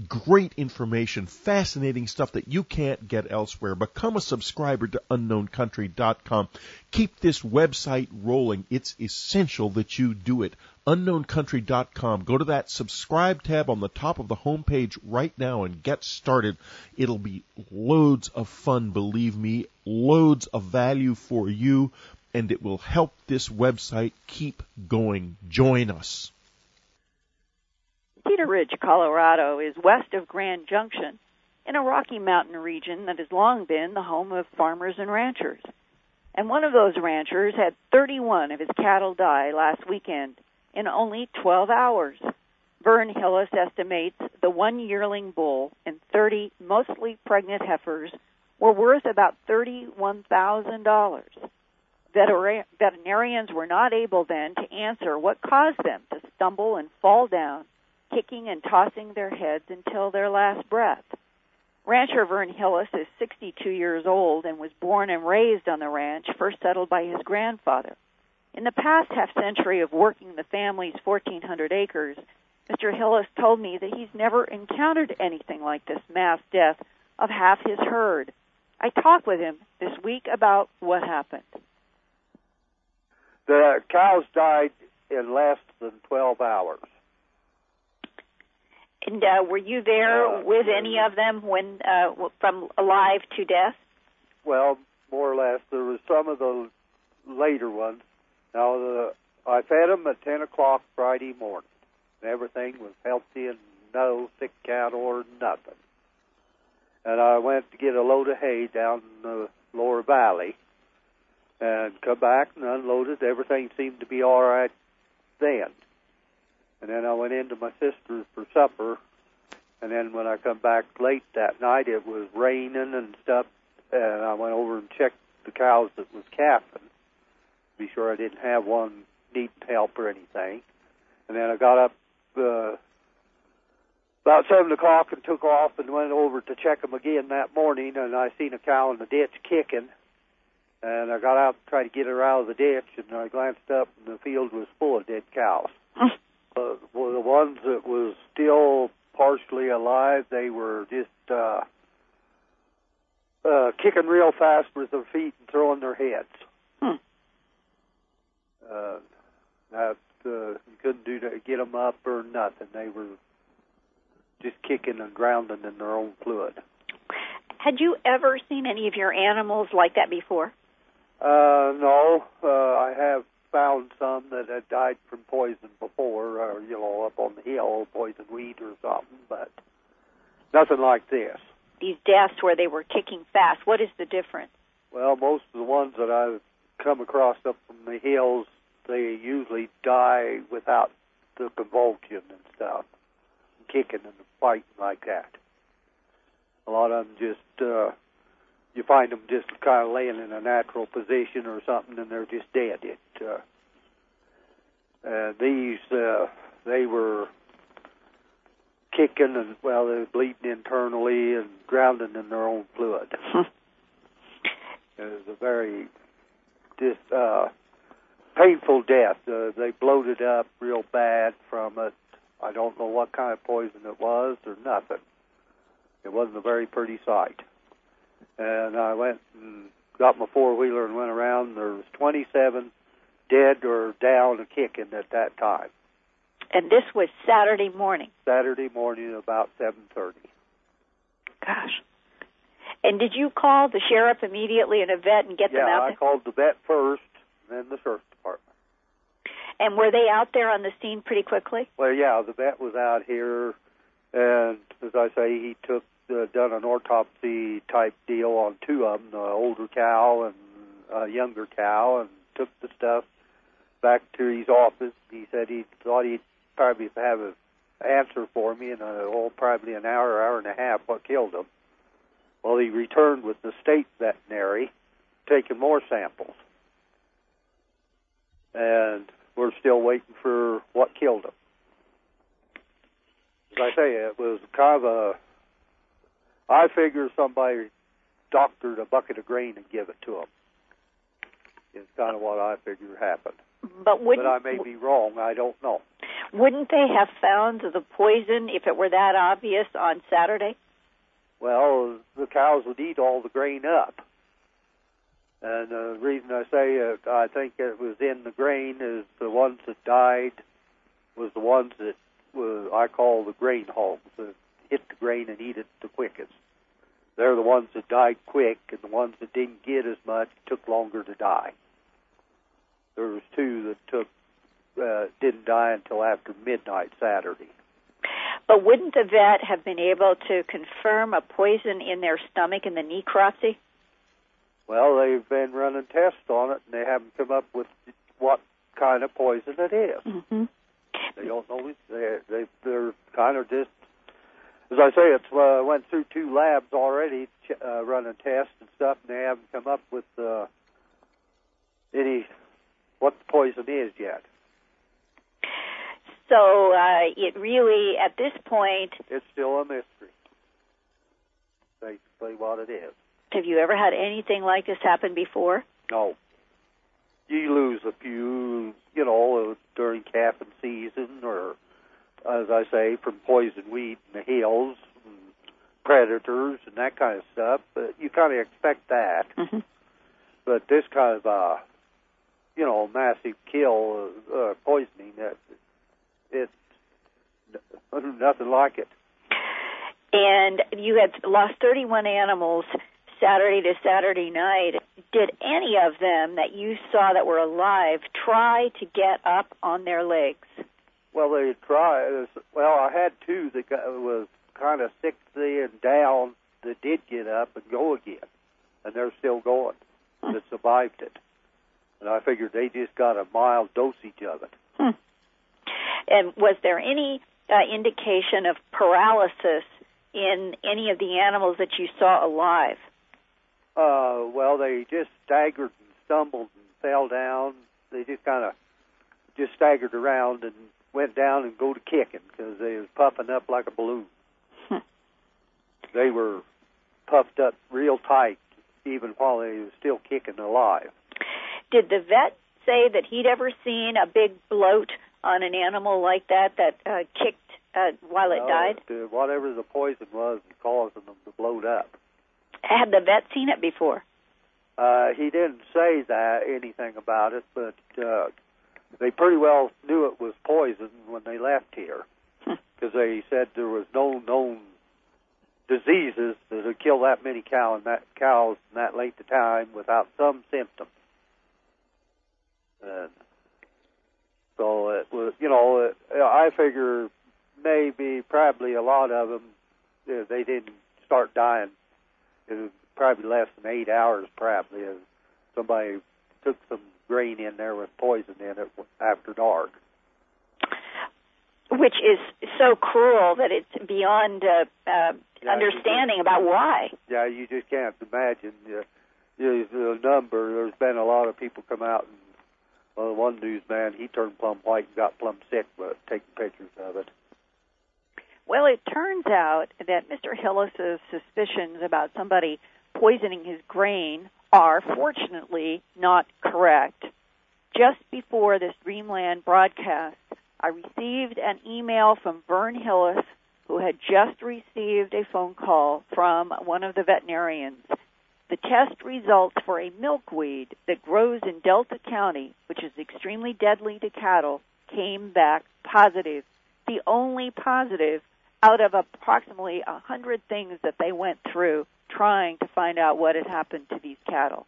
Speaker 1: Great information, fascinating stuff that you can't get elsewhere. Become a subscriber subscriber to unknowncountry.com. Keep this website rolling. It's essential that you do it. Unknowncountry.com. Go to that subscribe tab on the top of the homepage right now and get started. It'll be loads of fun, believe me, loads of value for you, and it will help this website keep going. Join us.
Speaker 3: Cedaredge, Colorado is west of Grand Junction in a Rocky Mountain region that has long been the home of farmers and ranchers. And one of those ranchers had 31 of his cattle die last weekend in only 12 hours. Vern Hillis estimates the one yearling bull and 30 mostly pregnant heifers were worth about $31,000. Veterinarians were not able then to answer what caused them to stumble and fall down, kicking and tossing their heads until their last breath. Rancher Vern Hillis is 62 years old and was born and raised on the ranch, first settled by his grandfather. In the past half century of working the family's 1,400 acres, Mr. Hillis told me that he's never encountered anything like this mass death of half his herd. I talked with him this week about what happened.
Speaker 5: The cows died in less than 12 hours.
Speaker 3: And uh, were you there uh, with any of them when uh, from alive to death?
Speaker 5: Well, more or less. There was some of the later ones. Now, the, I fed them at 10 o'clock Friday morning. Everything was healthy and no sick cattle or nothing. And I went to get a load of hay down in the lower valley and come back and unloaded. Everything seemed to be all right then. And then I went into my sister's for supper. And then when I come back late that night, it was raining and stuff. And I went over and checked the cows that was calving, to be sure I didn't have one needing help or anything. And then I got up uh, about seven o'clock and took off and went over to check them again that morning. And I seen a cow in the ditch kicking. And I got out to try to get her out of the ditch, and I glanced up, and the field was full of dead cows. uh, well, the ones that was still partially alive, they were just uh, uh, kicking real fast with their feet and throwing their heads.
Speaker 6: Hmm.
Speaker 5: Uh, that uh, you couldn't do to get them up or nothing. They were just kicking and grounding in their own fluid.
Speaker 6: Had you ever seen any of your animals like that before?
Speaker 5: Uh, no, uh, I have found some that had died from poison before, or you know, up on the hill, poison weed or something, but nothing like this.
Speaker 6: These deaths where they were kicking fast. What is the difference?
Speaker 5: Well, most of the ones that I've come across up from the hills, they usually die without the convulsion and stuff, kicking and fighting like that. A lot of them just, uh, you find them just kind of laying in a natural position or something, and they're just dead. It, uh, uh, these, uh, they were kicking and well, they're bleeding internally and drowning in their own fluid. it was a very just uh, painful death. Uh, they bloated up real bad from it. I don't know what kind of poison it was or nothing. It wasn't a very pretty sight. And I went and got my four wheeler and went around. There was 27 dead or down and kicking at that time.
Speaker 6: And this was Saturday morning.
Speaker 5: Saturday morning about 7:30.
Speaker 6: Gosh. And did you call the sheriff immediately and a vet and get
Speaker 5: yeah,
Speaker 6: them out Yeah,
Speaker 5: I
Speaker 6: there?
Speaker 5: called the vet first, then the sheriff's department.
Speaker 6: And were they out there on the scene pretty quickly?
Speaker 5: Well, yeah, the vet was out here, and as I say, he took uh, done an autopsy type deal on two of them, the older cow and a younger cow, and took the stuff back to his office. He said he thought he'd probably have an answer for me in a, oh, probably an hour, hour and a half, what killed him. Well, he returned with the state veterinary, taking more samples. And we're still waiting for what killed him. As I say, it was kind of a. I figure somebody doctored a bucket of grain and give it to him. Is kind of what I figure happened.
Speaker 6: But wouldn't
Speaker 5: But I may be wrong. I don't know.
Speaker 6: wouldn't they have found the poison if it were that obvious on Saturday?
Speaker 5: Well, the cows would eat all the grain up. And the reason I say it, I think it was in the grain is the ones that died was the ones that was, I call the grain hogs that hit the grain and eat it the quickest. They're the ones that died quick, and the ones that didn't get as much took longer to die. There was two that took uh, didn't die until after midnight Saturday.
Speaker 6: But wouldn't the vet have been able to confirm a poison in their stomach in the necropsy?
Speaker 5: Well, they've been running tests on it, and they haven't come up with what kind of poison it is.
Speaker 6: Mm-hmm.
Speaker 5: They don't know. They they they're kind of just, as I say, it's uh, went through two labs already, ch- uh, running tests and stuff, and they haven't come up with uh, any what the poison is yet.
Speaker 6: So uh, it really, at this point,
Speaker 5: It's still a mystery. Basically, what it is.
Speaker 6: have you ever had anything like this happen before?
Speaker 5: No. You lose a few, you know, during calving season, or as I say, from poison weed in the hills, and predators, and that kind of stuff. But you kind of expect that.
Speaker 6: Mm-hmm.
Speaker 5: But this kind of, uh, you know, massive kill, uh, poisoning, that it's nothing like it.
Speaker 6: And you had lost 31 animals Saturday to Saturday night. Did any of them that you saw that were alive try to get up on their legs?
Speaker 5: Well, they tried. Well, I had two that got, was kind of sickly and down that did get up and go again, and they're still going. That survived it, and I figured they just got a mild dosage of it.
Speaker 6: Hmm.
Speaker 3: And was there any uh, indication of paralysis in any of the animals that you saw alive?
Speaker 5: Uh, well, they just staggered and stumbled and fell down. They just kind of just staggered around and went down and go to kicking because they was puffing up like a balloon.
Speaker 3: Hmm.
Speaker 5: they were puffed up real tight even while they was still kicking alive.
Speaker 3: Did the vet say that he'd ever seen a big bloat on an animal like that that uh, kicked uh, while it
Speaker 5: No,
Speaker 3: died?
Speaker 5: whatever the poison was causing them to bloat up.
Speaker 3: Had the vet seen it before?
Speaker 5: Uh, he didn't say that anything about it, but uh, they pretty well knew it was poison when they left here
Speaker 3: Hmm.
Speaker 5: because they said there was no known diseases that would kill that many cow and that cows in that length of time without some symptoms. And so it was, you know, it, I figure maybe probably a lot of them uh, they didn't start dying. It was probably less than eight hours, probably. Somebody took some grain in there with poison in it after dark.
Speaker 3: Which is so cruel that it's beyond uh, uh,
Speaker 5: Yeah,
Speaker 3: understanding about why.
Speaker 5: Yeah, you just can't imagine uh, you know, the number. There's been a lot of people come out and well, one newsman he turned plumb white and got plumb sick, but taking pictures of it.
Speaker 3: Well, it turns out that Mr. Hillis's suspicions about somebody poisoning his grain are fortunately not correct. Just before this Dreamland broadcast, I received an email from Vern Hillis, who had just received a phone call from one of the veterinarians. The test results for a milkweed that grows in Delta County, which is extremely deadly to cattle, came back positive. The only positive out of approximately a hundred things that they went through trying to find out what had happened to these cattle.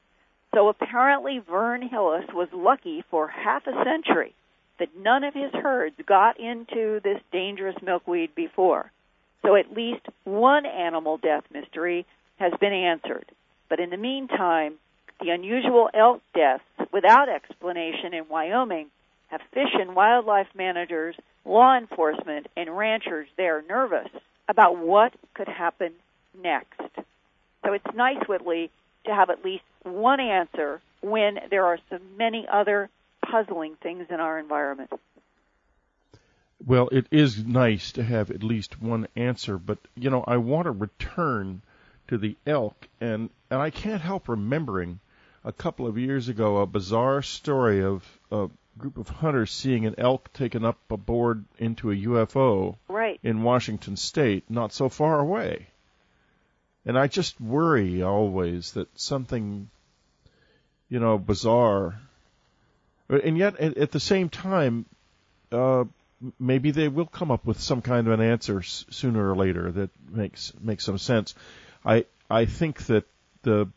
Speaker 3: So apparently Vern Hillis was lucky for half a century that none of his herds got into this dangerous milkweed before. So at least one animal death mystery has been answered. But in the meantime, the unusual elk deaths without explanation in Wyoming have fish and wildlife managers, law enforcement, and ranchers there nervous about what could happen next. So it's nice, Whitley, to have at least one answer when there are so many other puzzling things in our environment.
Speaker 1: Well, it is nice to have at least one answer, but you know, I want to return to the elk and and I can't help remembering a couple of years ago a bizarre story of a group of hunters seeing an elk taken up aboard into a UFO
Speaker 3: Right.
Speaker 1: in Washington state, not so far away. And I just worry always that something, you know, bizarre. And yet, at, at the same time, uh, maybe they will come up with some kind of an answer s- sooner or later that makes makes some sense. I I think that the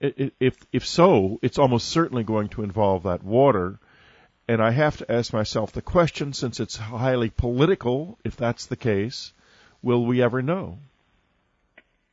Speaker 1: if if so, it's almost certainly going to involve that water. And I have to ask myself the question, since it's highly political, if that's the case, will we ever know?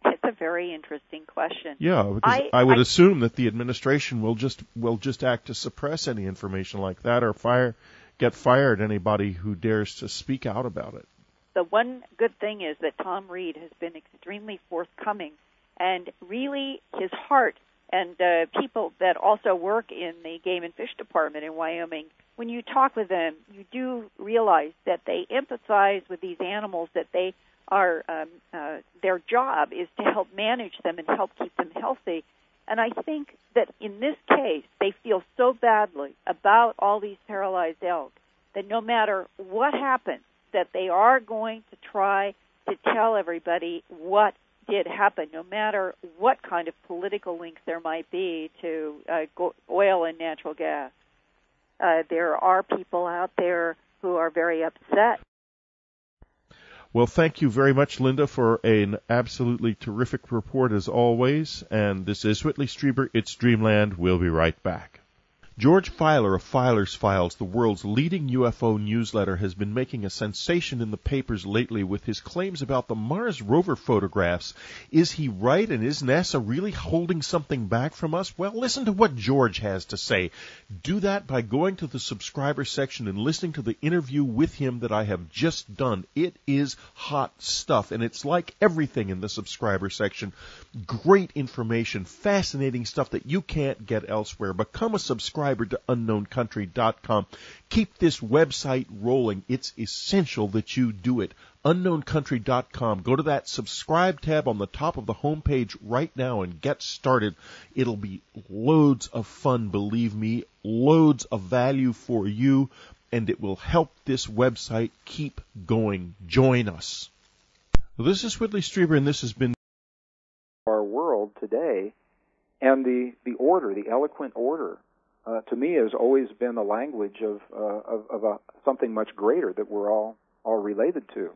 Speaker 3: It's a very interesting question.
Speaker 1: Yeah, because
Speaker 3: I-
Speaker 1: I, would
Speaker 3: I-
Speaker 1: assume that the administration will just will just act to suppress any information like that, or fire get fired anybody who dares to speak out about it.
Speaker 3: The one good thing is that Tom Reed has been extremely forthcoming, and really his heart and uh, people that also work in the game and fish department in Wyoming. When you talk with them, you do realize that they empathize with these animals. That they are um, uh, their job is to help manage them and help keep them healthy. And I think that in this case, they feel so badly about all these paralyzed elk that no matter what happens, that they are going to try to tell everybody what did happen, no matter what kind of political links there might be to uh, oil and natural gas. Uh, there are people out there who are very upset.
Speaker 1: Well, thank you very much, Linda, for an absolutely terrific report as always. And this is Whitley Strieber. It's Dreamland. We'll be right back. George Filer of Filer's Files, the world's leading UFO newsletter, has been making a sensation in the papers lately with his claims about the Mars rover photographs. Is he right, and is NASA really holding something back from us? Well, listen to what George has to say. Do that by going to the subscriber section and listening to the interview with him that I have just done. It is hot stuff, and it's like everything in the subscriber section. Great information, fascinating stuff that you can't get elsewhere. Become a subscriber unknowncountry.com. Keep this website rolling. It's essential that you do it. Unknowncountry.com. Go to that subscribe tab on the top of the homepage right now and get started. It'll be loads of fun, believe me, loads of value for you, and it will help this website keep going. Join us. Well, this is Whitley Strieber, and this has been
Speaker 2: our world today, and the the order, the eloquent order uh, to me has always been the language of uh, of, of a, something much greater that we're all all related to.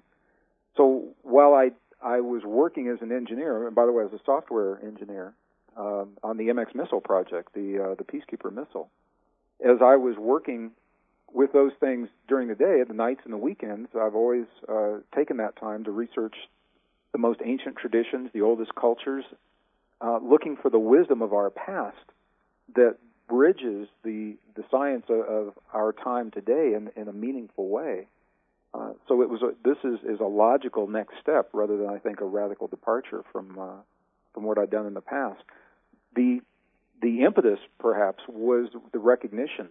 Speaker 2: So while I I was working as an engineer, and by the way, as a software engineer um, on the MX missile project, the uh, the Peacekeeper missile, as I was working with those things during the day, the nights and the weekends, I've always uh, taken that time to research the most ancient traditions, the oldest cultures, uh, looking for the wisdom of our past that bridges the the science of, of our time today in, in a meaningful way. Uh, so it was a, this is, is a logical next step rather than I think a radical departure from uh, from what I'd done in the past. The the impetus perhaps was the recognition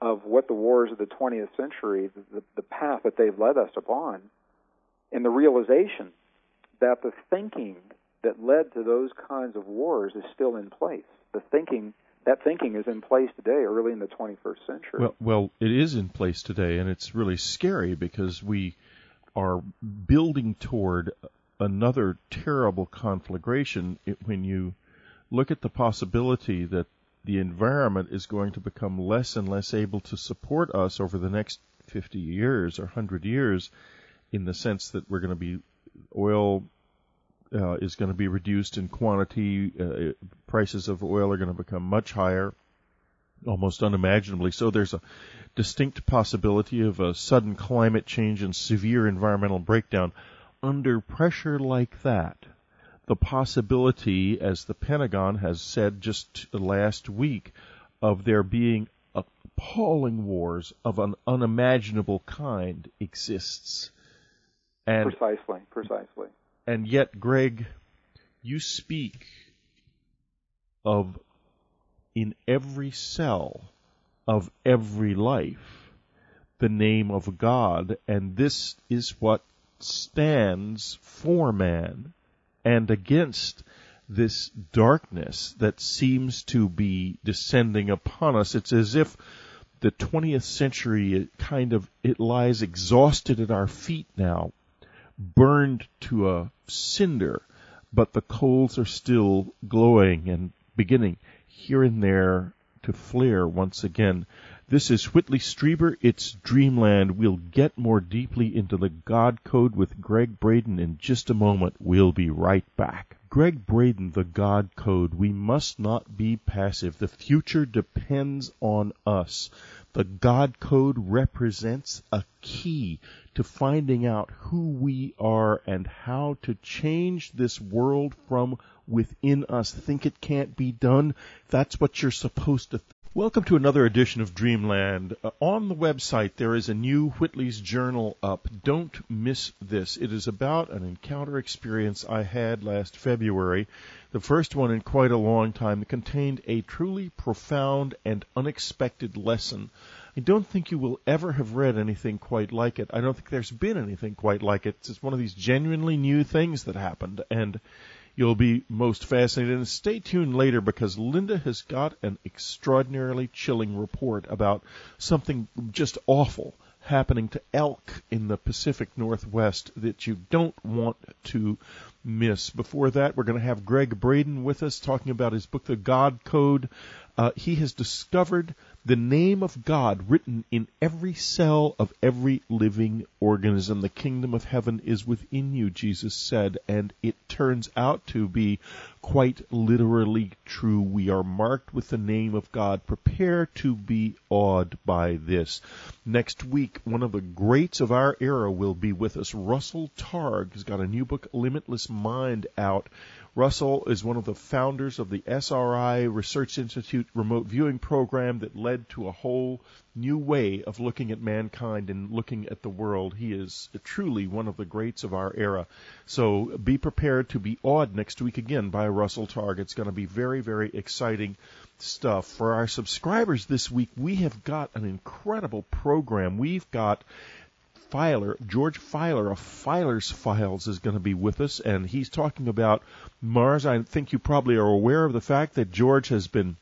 Speaker 2: of what the wars of the 20th century, the, the path that they've led us upon, and the realization that the thinking that led to those kinds of wars is still in place. The thinking that thinking is in place today, early in the 21st century.
Speaker 1: Well, well, it is in place today, and it's really scary because we are building toward another terrible conflagration when you look at the possibility that the environment is going to become less and less able to support us over the next 50 years or 100 years in the sense that we're going to be oil uh, is going to be reduced in quantity. Uh, prices of oil are going to become much higher, almost unimaginably. So there's a distinct possibility of a sudden climate change and severe environmental breakdown. Under pressure like that, the possibility, as the Pentagon has said just last week, of there being appalling wars of an unimaginable kind exists.
Speaker 2: And precisely, precisely.
Speaker 1: And yet, Gregg, you speak of in every cell of every life the name of God, and this is what stands for man and against this darkness that seems to be descending upon us. It's as if the 20th century kind of it lies exhausted at our feet now burned to a cinder, but the coals are still glowing and beginning here and there to flare once again. This is Whitley Strieber. It's Dreamland. We'll get more deeply into the God Code with Gregg Braden in just a moment. We'll be right back. Gregg Braden, the God Code. We must not be passive. The future depends on us. The God Code represents a key to finding out who we are and how to change this world from within us. Think it can't be done? That's what you're supposed to Welcome to another edition of Dreamland. Uh, on the website, there is a new Whitley's Journal up. Don't miss this. It is about an encounter experience I had last February, the first one in quite a long time, that contained a truly profound and unexpected lesson. I don't think you will ever have read anything quite like it. I don't think there's been anything quite like it. It's one of these genuinely new things that happened, and You'll be most fascinated. And stay tuned later because Linda has got an extraordinarily chilling report about something just awful happening to elk in the Pacific Northwest that you don't want to miss. Before that, we're going to have Gregg Braden with us talking about his book, The God Code. Uh, he has discovered the name of God written in every cell of every living organism. The kingdom of heaven is within you, Jesus said, and it turns out to be quite literally true. We are marked with the name of God. Prepare to be awed by this. Next week, one of the greats of our era will be with us. Russell Targ has got a new book, Limitless Mind, out Russell is one of the founders of the SRI Research Institute remote viewing program that led to a whole new way of looking at mankind and looking at the world. He is truly one of the greats of our era. So be prepared to be awed next week again by Russell Targ. It's going to be very, very exciting stuff. For our subscribers this week, we have got an incredible program. We've got Filer, George Filer of Filer's Files is going to be with us, and he's talking about Mars. I think you probably are aware of the fact that George has been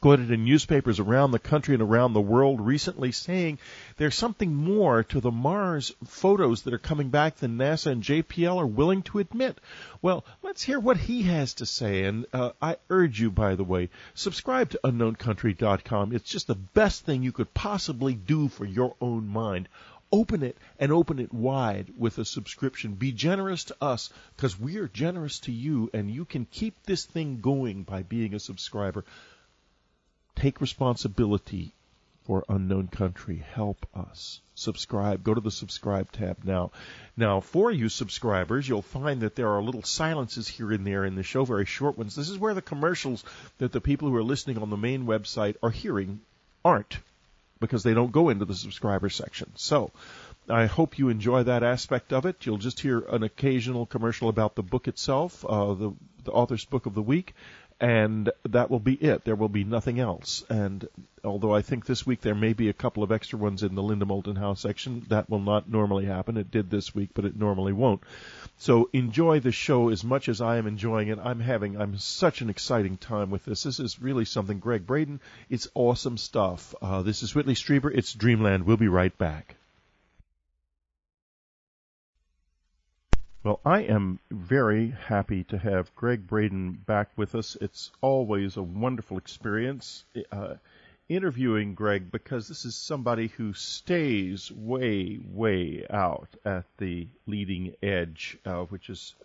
Speaker 1: quoted in newspapers around the country and around the world recently saying there's something more to the Mars photos that are coming back than NASA and JPL are willing to admit. Well, let's hear what he has to say. And uh, I urge you, by the way, subscribe to UnknownCountry.com. It's just the best thing you could possibly do for your own mind open it and open it wide with a subscription. Be generous to us because we are generous to you, and you can keep this thing going by being a subscriber. Take responsibility for Unknown Country. Help us. Subscribe. Go to the subscribe tab now. Now, for you subscribers, you'll find that there are little silences here and there in the show, very short ones. This is where the commercials that the people who are listening on the main website are hearing aren't because they don't go into the subscriber section. So I hope you enjoy that aspect of it. You'll just hear an occasional commercial about the book itself, uh, the, the author's book of the week, and that will be it. There will be nothing else. And although I think this week there may be a couple of extra ones in the Linda Moulton Howe section, that will not normally happen. It did this week, but it normally won't. So enjoy the show as much as I am enjoying it. I'm having I'm such an exciting time with this. This is really something. Gregg Braden, it's awesome stuff. Uh, this is Whitley Strieber. It's Dreamland. We'll be right back. Well, I am very happy to have Gregg Braden back with us. It's always a wonderful experience uh, interviewing Gregg because this is somebody who stays way, way out at the leading edge, uh, which is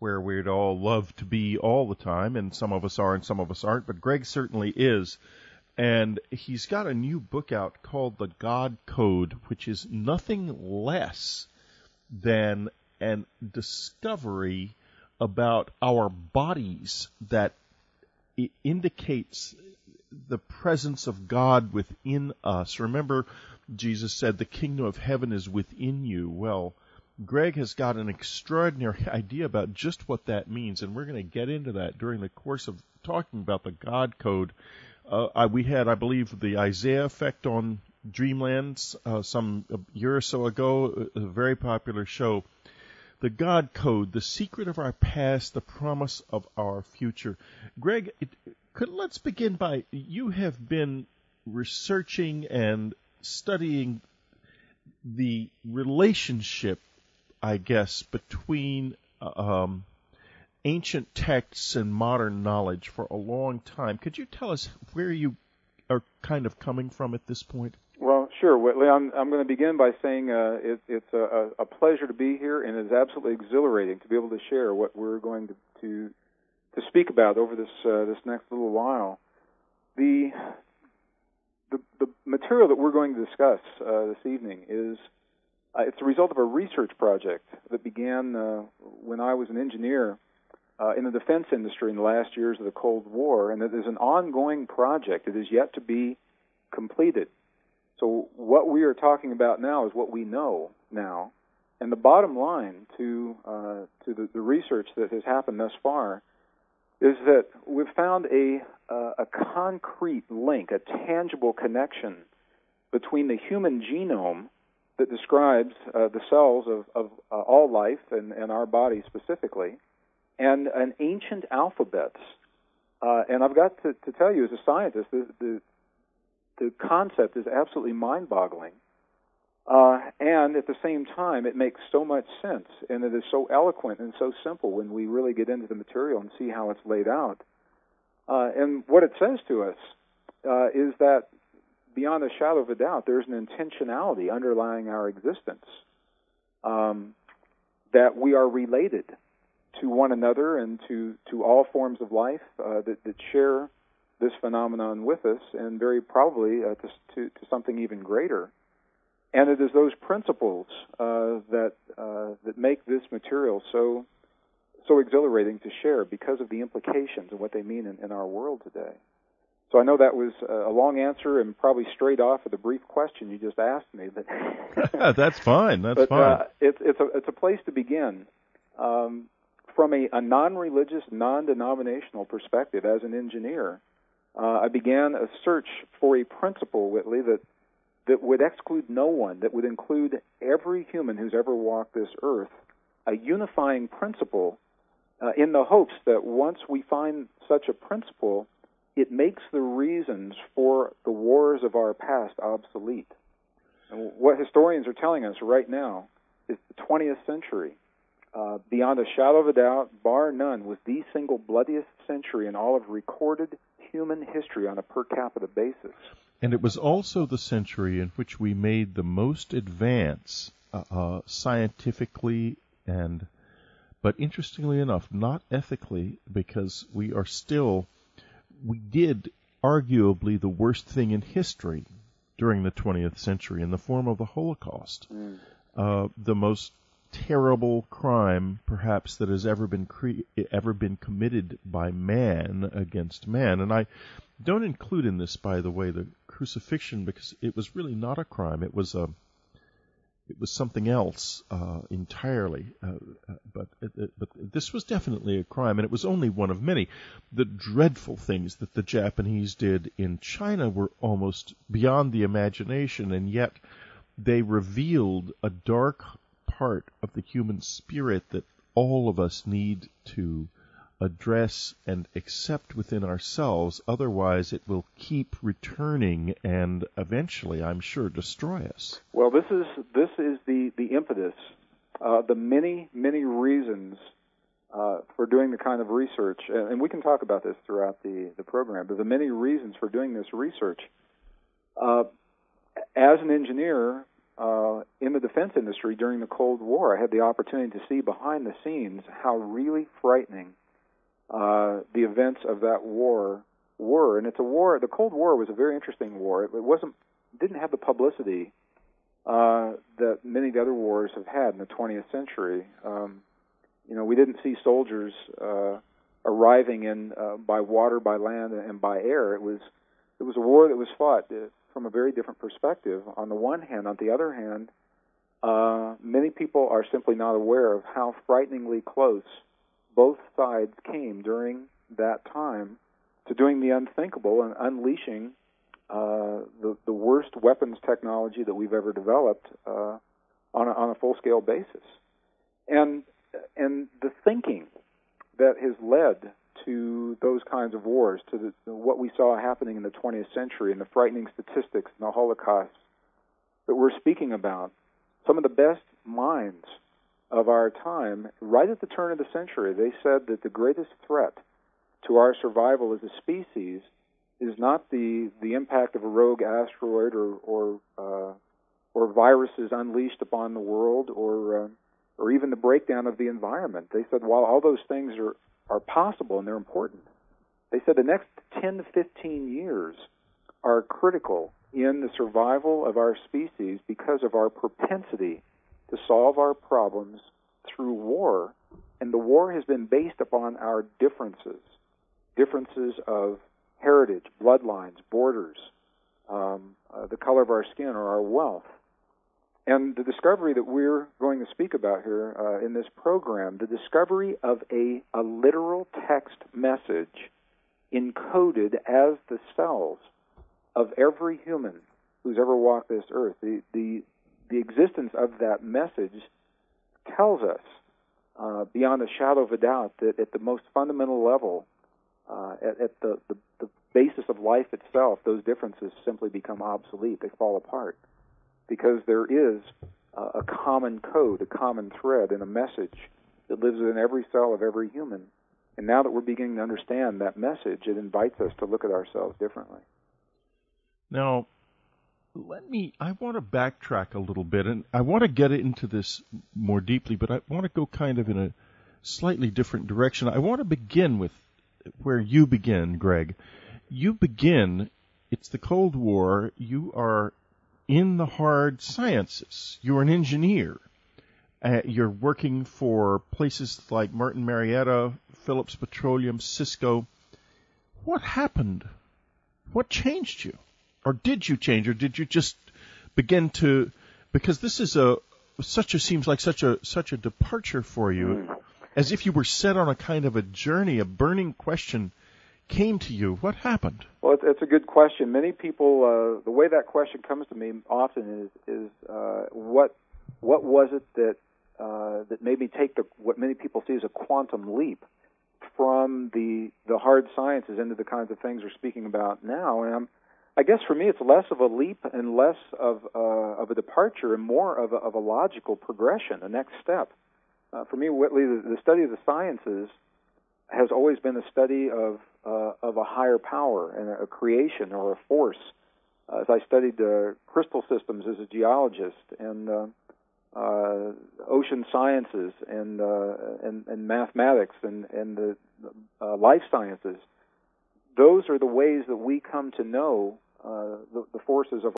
Speaker 1: where we'd all love to be all the time, and some of us are and some of us aren't, but Gregg certainly is. And he's got a new book out called The God Code, which is nothing less than and discovery about our bodies that indicates the presence of God within us. Remember, Jesus said, The kingdom of heaven is within you. Well, Gregg has got an extraordinary idea about just what that means, and we're going to get into that during the course of talking about the God Code. Uh, I, we had, I believe, the Isaiah effect on Dreamlands uh, some year or so ago, a very popular show the God code, the secret of our past, the promise of our future. Gregg, it, could, let's begin by you have been researching and studying the relationship, I guess, between um, ancient texts and modern knowledge for a long time. Could you tell us where you are kind of coming from at this point?
Speaker 2: Sure, Whitley. I'm, I'm going to begin by saying uh, it, it's a, a, pleasure to be here, and it's absolutely exhilarating to be able to share what we're going to to, to speak about over this uh, this next little while. The, the the material that we're going to discuss uh, this evening is uh, it's a result of a research project that began uh, when I was an engineer uh, in the defense industry in the last years of the Cold War, and it is an ongoing project. It is yet to be completed. So what we are talking about now is what we know now, and the bottom line to uh, to the, the, research that has happened thus far is that we've found a uh, a concrete link, a tangible connection between the human genome that describes uh, the cells of, of uh, all life and, and, our body specifically, and an ancient alphabet. Uh, and I've got to, to, tell you, as a scientist, the, the, the concept is absolutely mind-boggling. Uh, and at the same time, it makes so much sense, and it is so eloquent and so simple when we really get into the material and see how it's laid out. Uh, and what it says to us uh, is that beyond a shadow of a doubt, there's an intentionality underlying our existence. Um, that we are related to one another and to, to all forms of life uh, that, that share this phenomenon with us, and very probably uh, to, to, to, something even greater. And it is those principles uh, that uh, that make this material so so exhilarating to share because of the implications and what they mean in, in our world today. So I know that was a long answer and probably straight off of the brief question you just asked me, but
Speaker 1: that's fine. That's
Speaker 2: but,
Speaker 1: fine.
Speaker 2: Uh, it's it's a it's a place to begin. Um, from a, a non-religious, non-denominational perspective, as an engineer, uh, I began a search for a principle, Whitley, that that would exclude no one, that would include every human who's ever walked this earth, a unifying principle, uh, in the hopes that once we find such a principle it makes the reasons for the wars of our past obsolete. And what historians are telling us right now is the 20th century, uh, beyond a shadow of a doubt, bar none, was the single bloodiest century in all of recorded human history on a per capita basis.
Speaker 1: And it was also the century in which we made the most advance uh, uh, scientifically and, but interestingly enough, not ethically, because we are still we did arguably the worst thing in history during the 20th century in the form of the Holocaust. Mm. Uh, the most terrible crime, perhaps, that has ever been cre- ever been committed by man against man. And I don't include in this, by the way, the crucifixion because it was really not a crime. It was a it was something else uh, entirely. Uh, uh but but this was definitely a crime, and it was only one of many. The dreadful things that the Japanese did in China were almost beyond the imagination, and yet they revealed a dark part of the human spirit that all of us need to address and accept within ourselves. Otherwise, it will keep returning and eventually, I'm sure, destroy us.
Speaker 2: Well, this is this is the the impetus, uh, the many many reasons uh, for doing the kind of research, and, and, we can talk about this throughout the the program. But the many reasons for doing this research. Uh, as an engineer, uh, in the defense industry during the Cold War, I had the opportunity to see behind the scenes how really frightening uh, the events of that war were. And it's a war. The Cold War was a very interesting war. It, wasn't didn't have the publicity uh, that many of the other wars have had in the 20th century. Um, you know, we didn't see soldiers uh, arriving in uh, by water, by land, and by air. It was it was a war that was fought from a very different perspective. On the one hand, on the other hand, uh, many people are simply not aware of how frighteningly close both sides came during that time to doing the unthinkable and unleashing uh, the, the worst weapons technology that we've ever developed uh, on a, on a full scale basis. And and the thinking that has led to those kinds of wars, to the, what we saw happening in the 20th century and the frightening statistics and the Holocaust that we're speaking about, some of the best minds of our time, right at the turn of the century, they said that the greatest threat to our survival as a species is not the the impact of a rogue asteroid or or uh, or viruses unleashed upon the world or uh, or even the breakdown of the environment. They said while all those things are are possible and they're important, they said the next 10 to 15 years are critical in the survival of our species because of our propensity to solve our problems through war, and the war has been based upon our differences differences of heritage, bloodlines, borders, um, uh, the color of our skin, or our wealth. And the discovery that we're going to speak about here uh, in this program, the discovery of a, a literal text message encoded as the cells of every human who's ever walked this earth. The, the, the existence of that message tells us, uh, beyond a shadow of a doubt, that at the most fundamental level, uh, at, at the, the, the basis of life itself, those differences simply become obsolete. They fall apart because there is a common code, a common thread, and a message that lives within every cell of every human. And now that we're beginning to understand that message, it invites us to look at ourselves differently.
Speaker 1: Now, let me, I want to backtrack a little bit and I want to get into this more deeply, but I want to go kind of in a slightly different direction. I want to begin with where you begin, Gregg. You begin, it's the Cold War, you are in the hard sciences, you're an engineer. Uh, you're working for places like Martin Marietta, Phillips Petroleum, Cisco. What happened? What changed you? Or did you change, or did you just begin to, because this is a, such a, seems like such a, such a departure for you, as if you were set on a kind of a journey, a burning question came to you. What happened?
Speaker 2: Well, it's, it's a good question. Many people, uh, the way that question comes to me often is, is uh, what, what was it that uh, that made me take the what many people see as a quantum leap from the the hard sciences into the kinds of things we're speaking about now. And I'm, I guess for me, it's less of a leap and less of uh, of a departure and more of a, of a logical progression, a next step. Uh, for me, Whitley, the, the study of the sciences has always been a study of uh, of a higher power and a, creation or a force. As I studied uh, crystal systems as a geologist, and uh, uh, ocean sciences and, uh, and, and mathematics and and the life sciences. Those are the ways that we come to know the, the forces of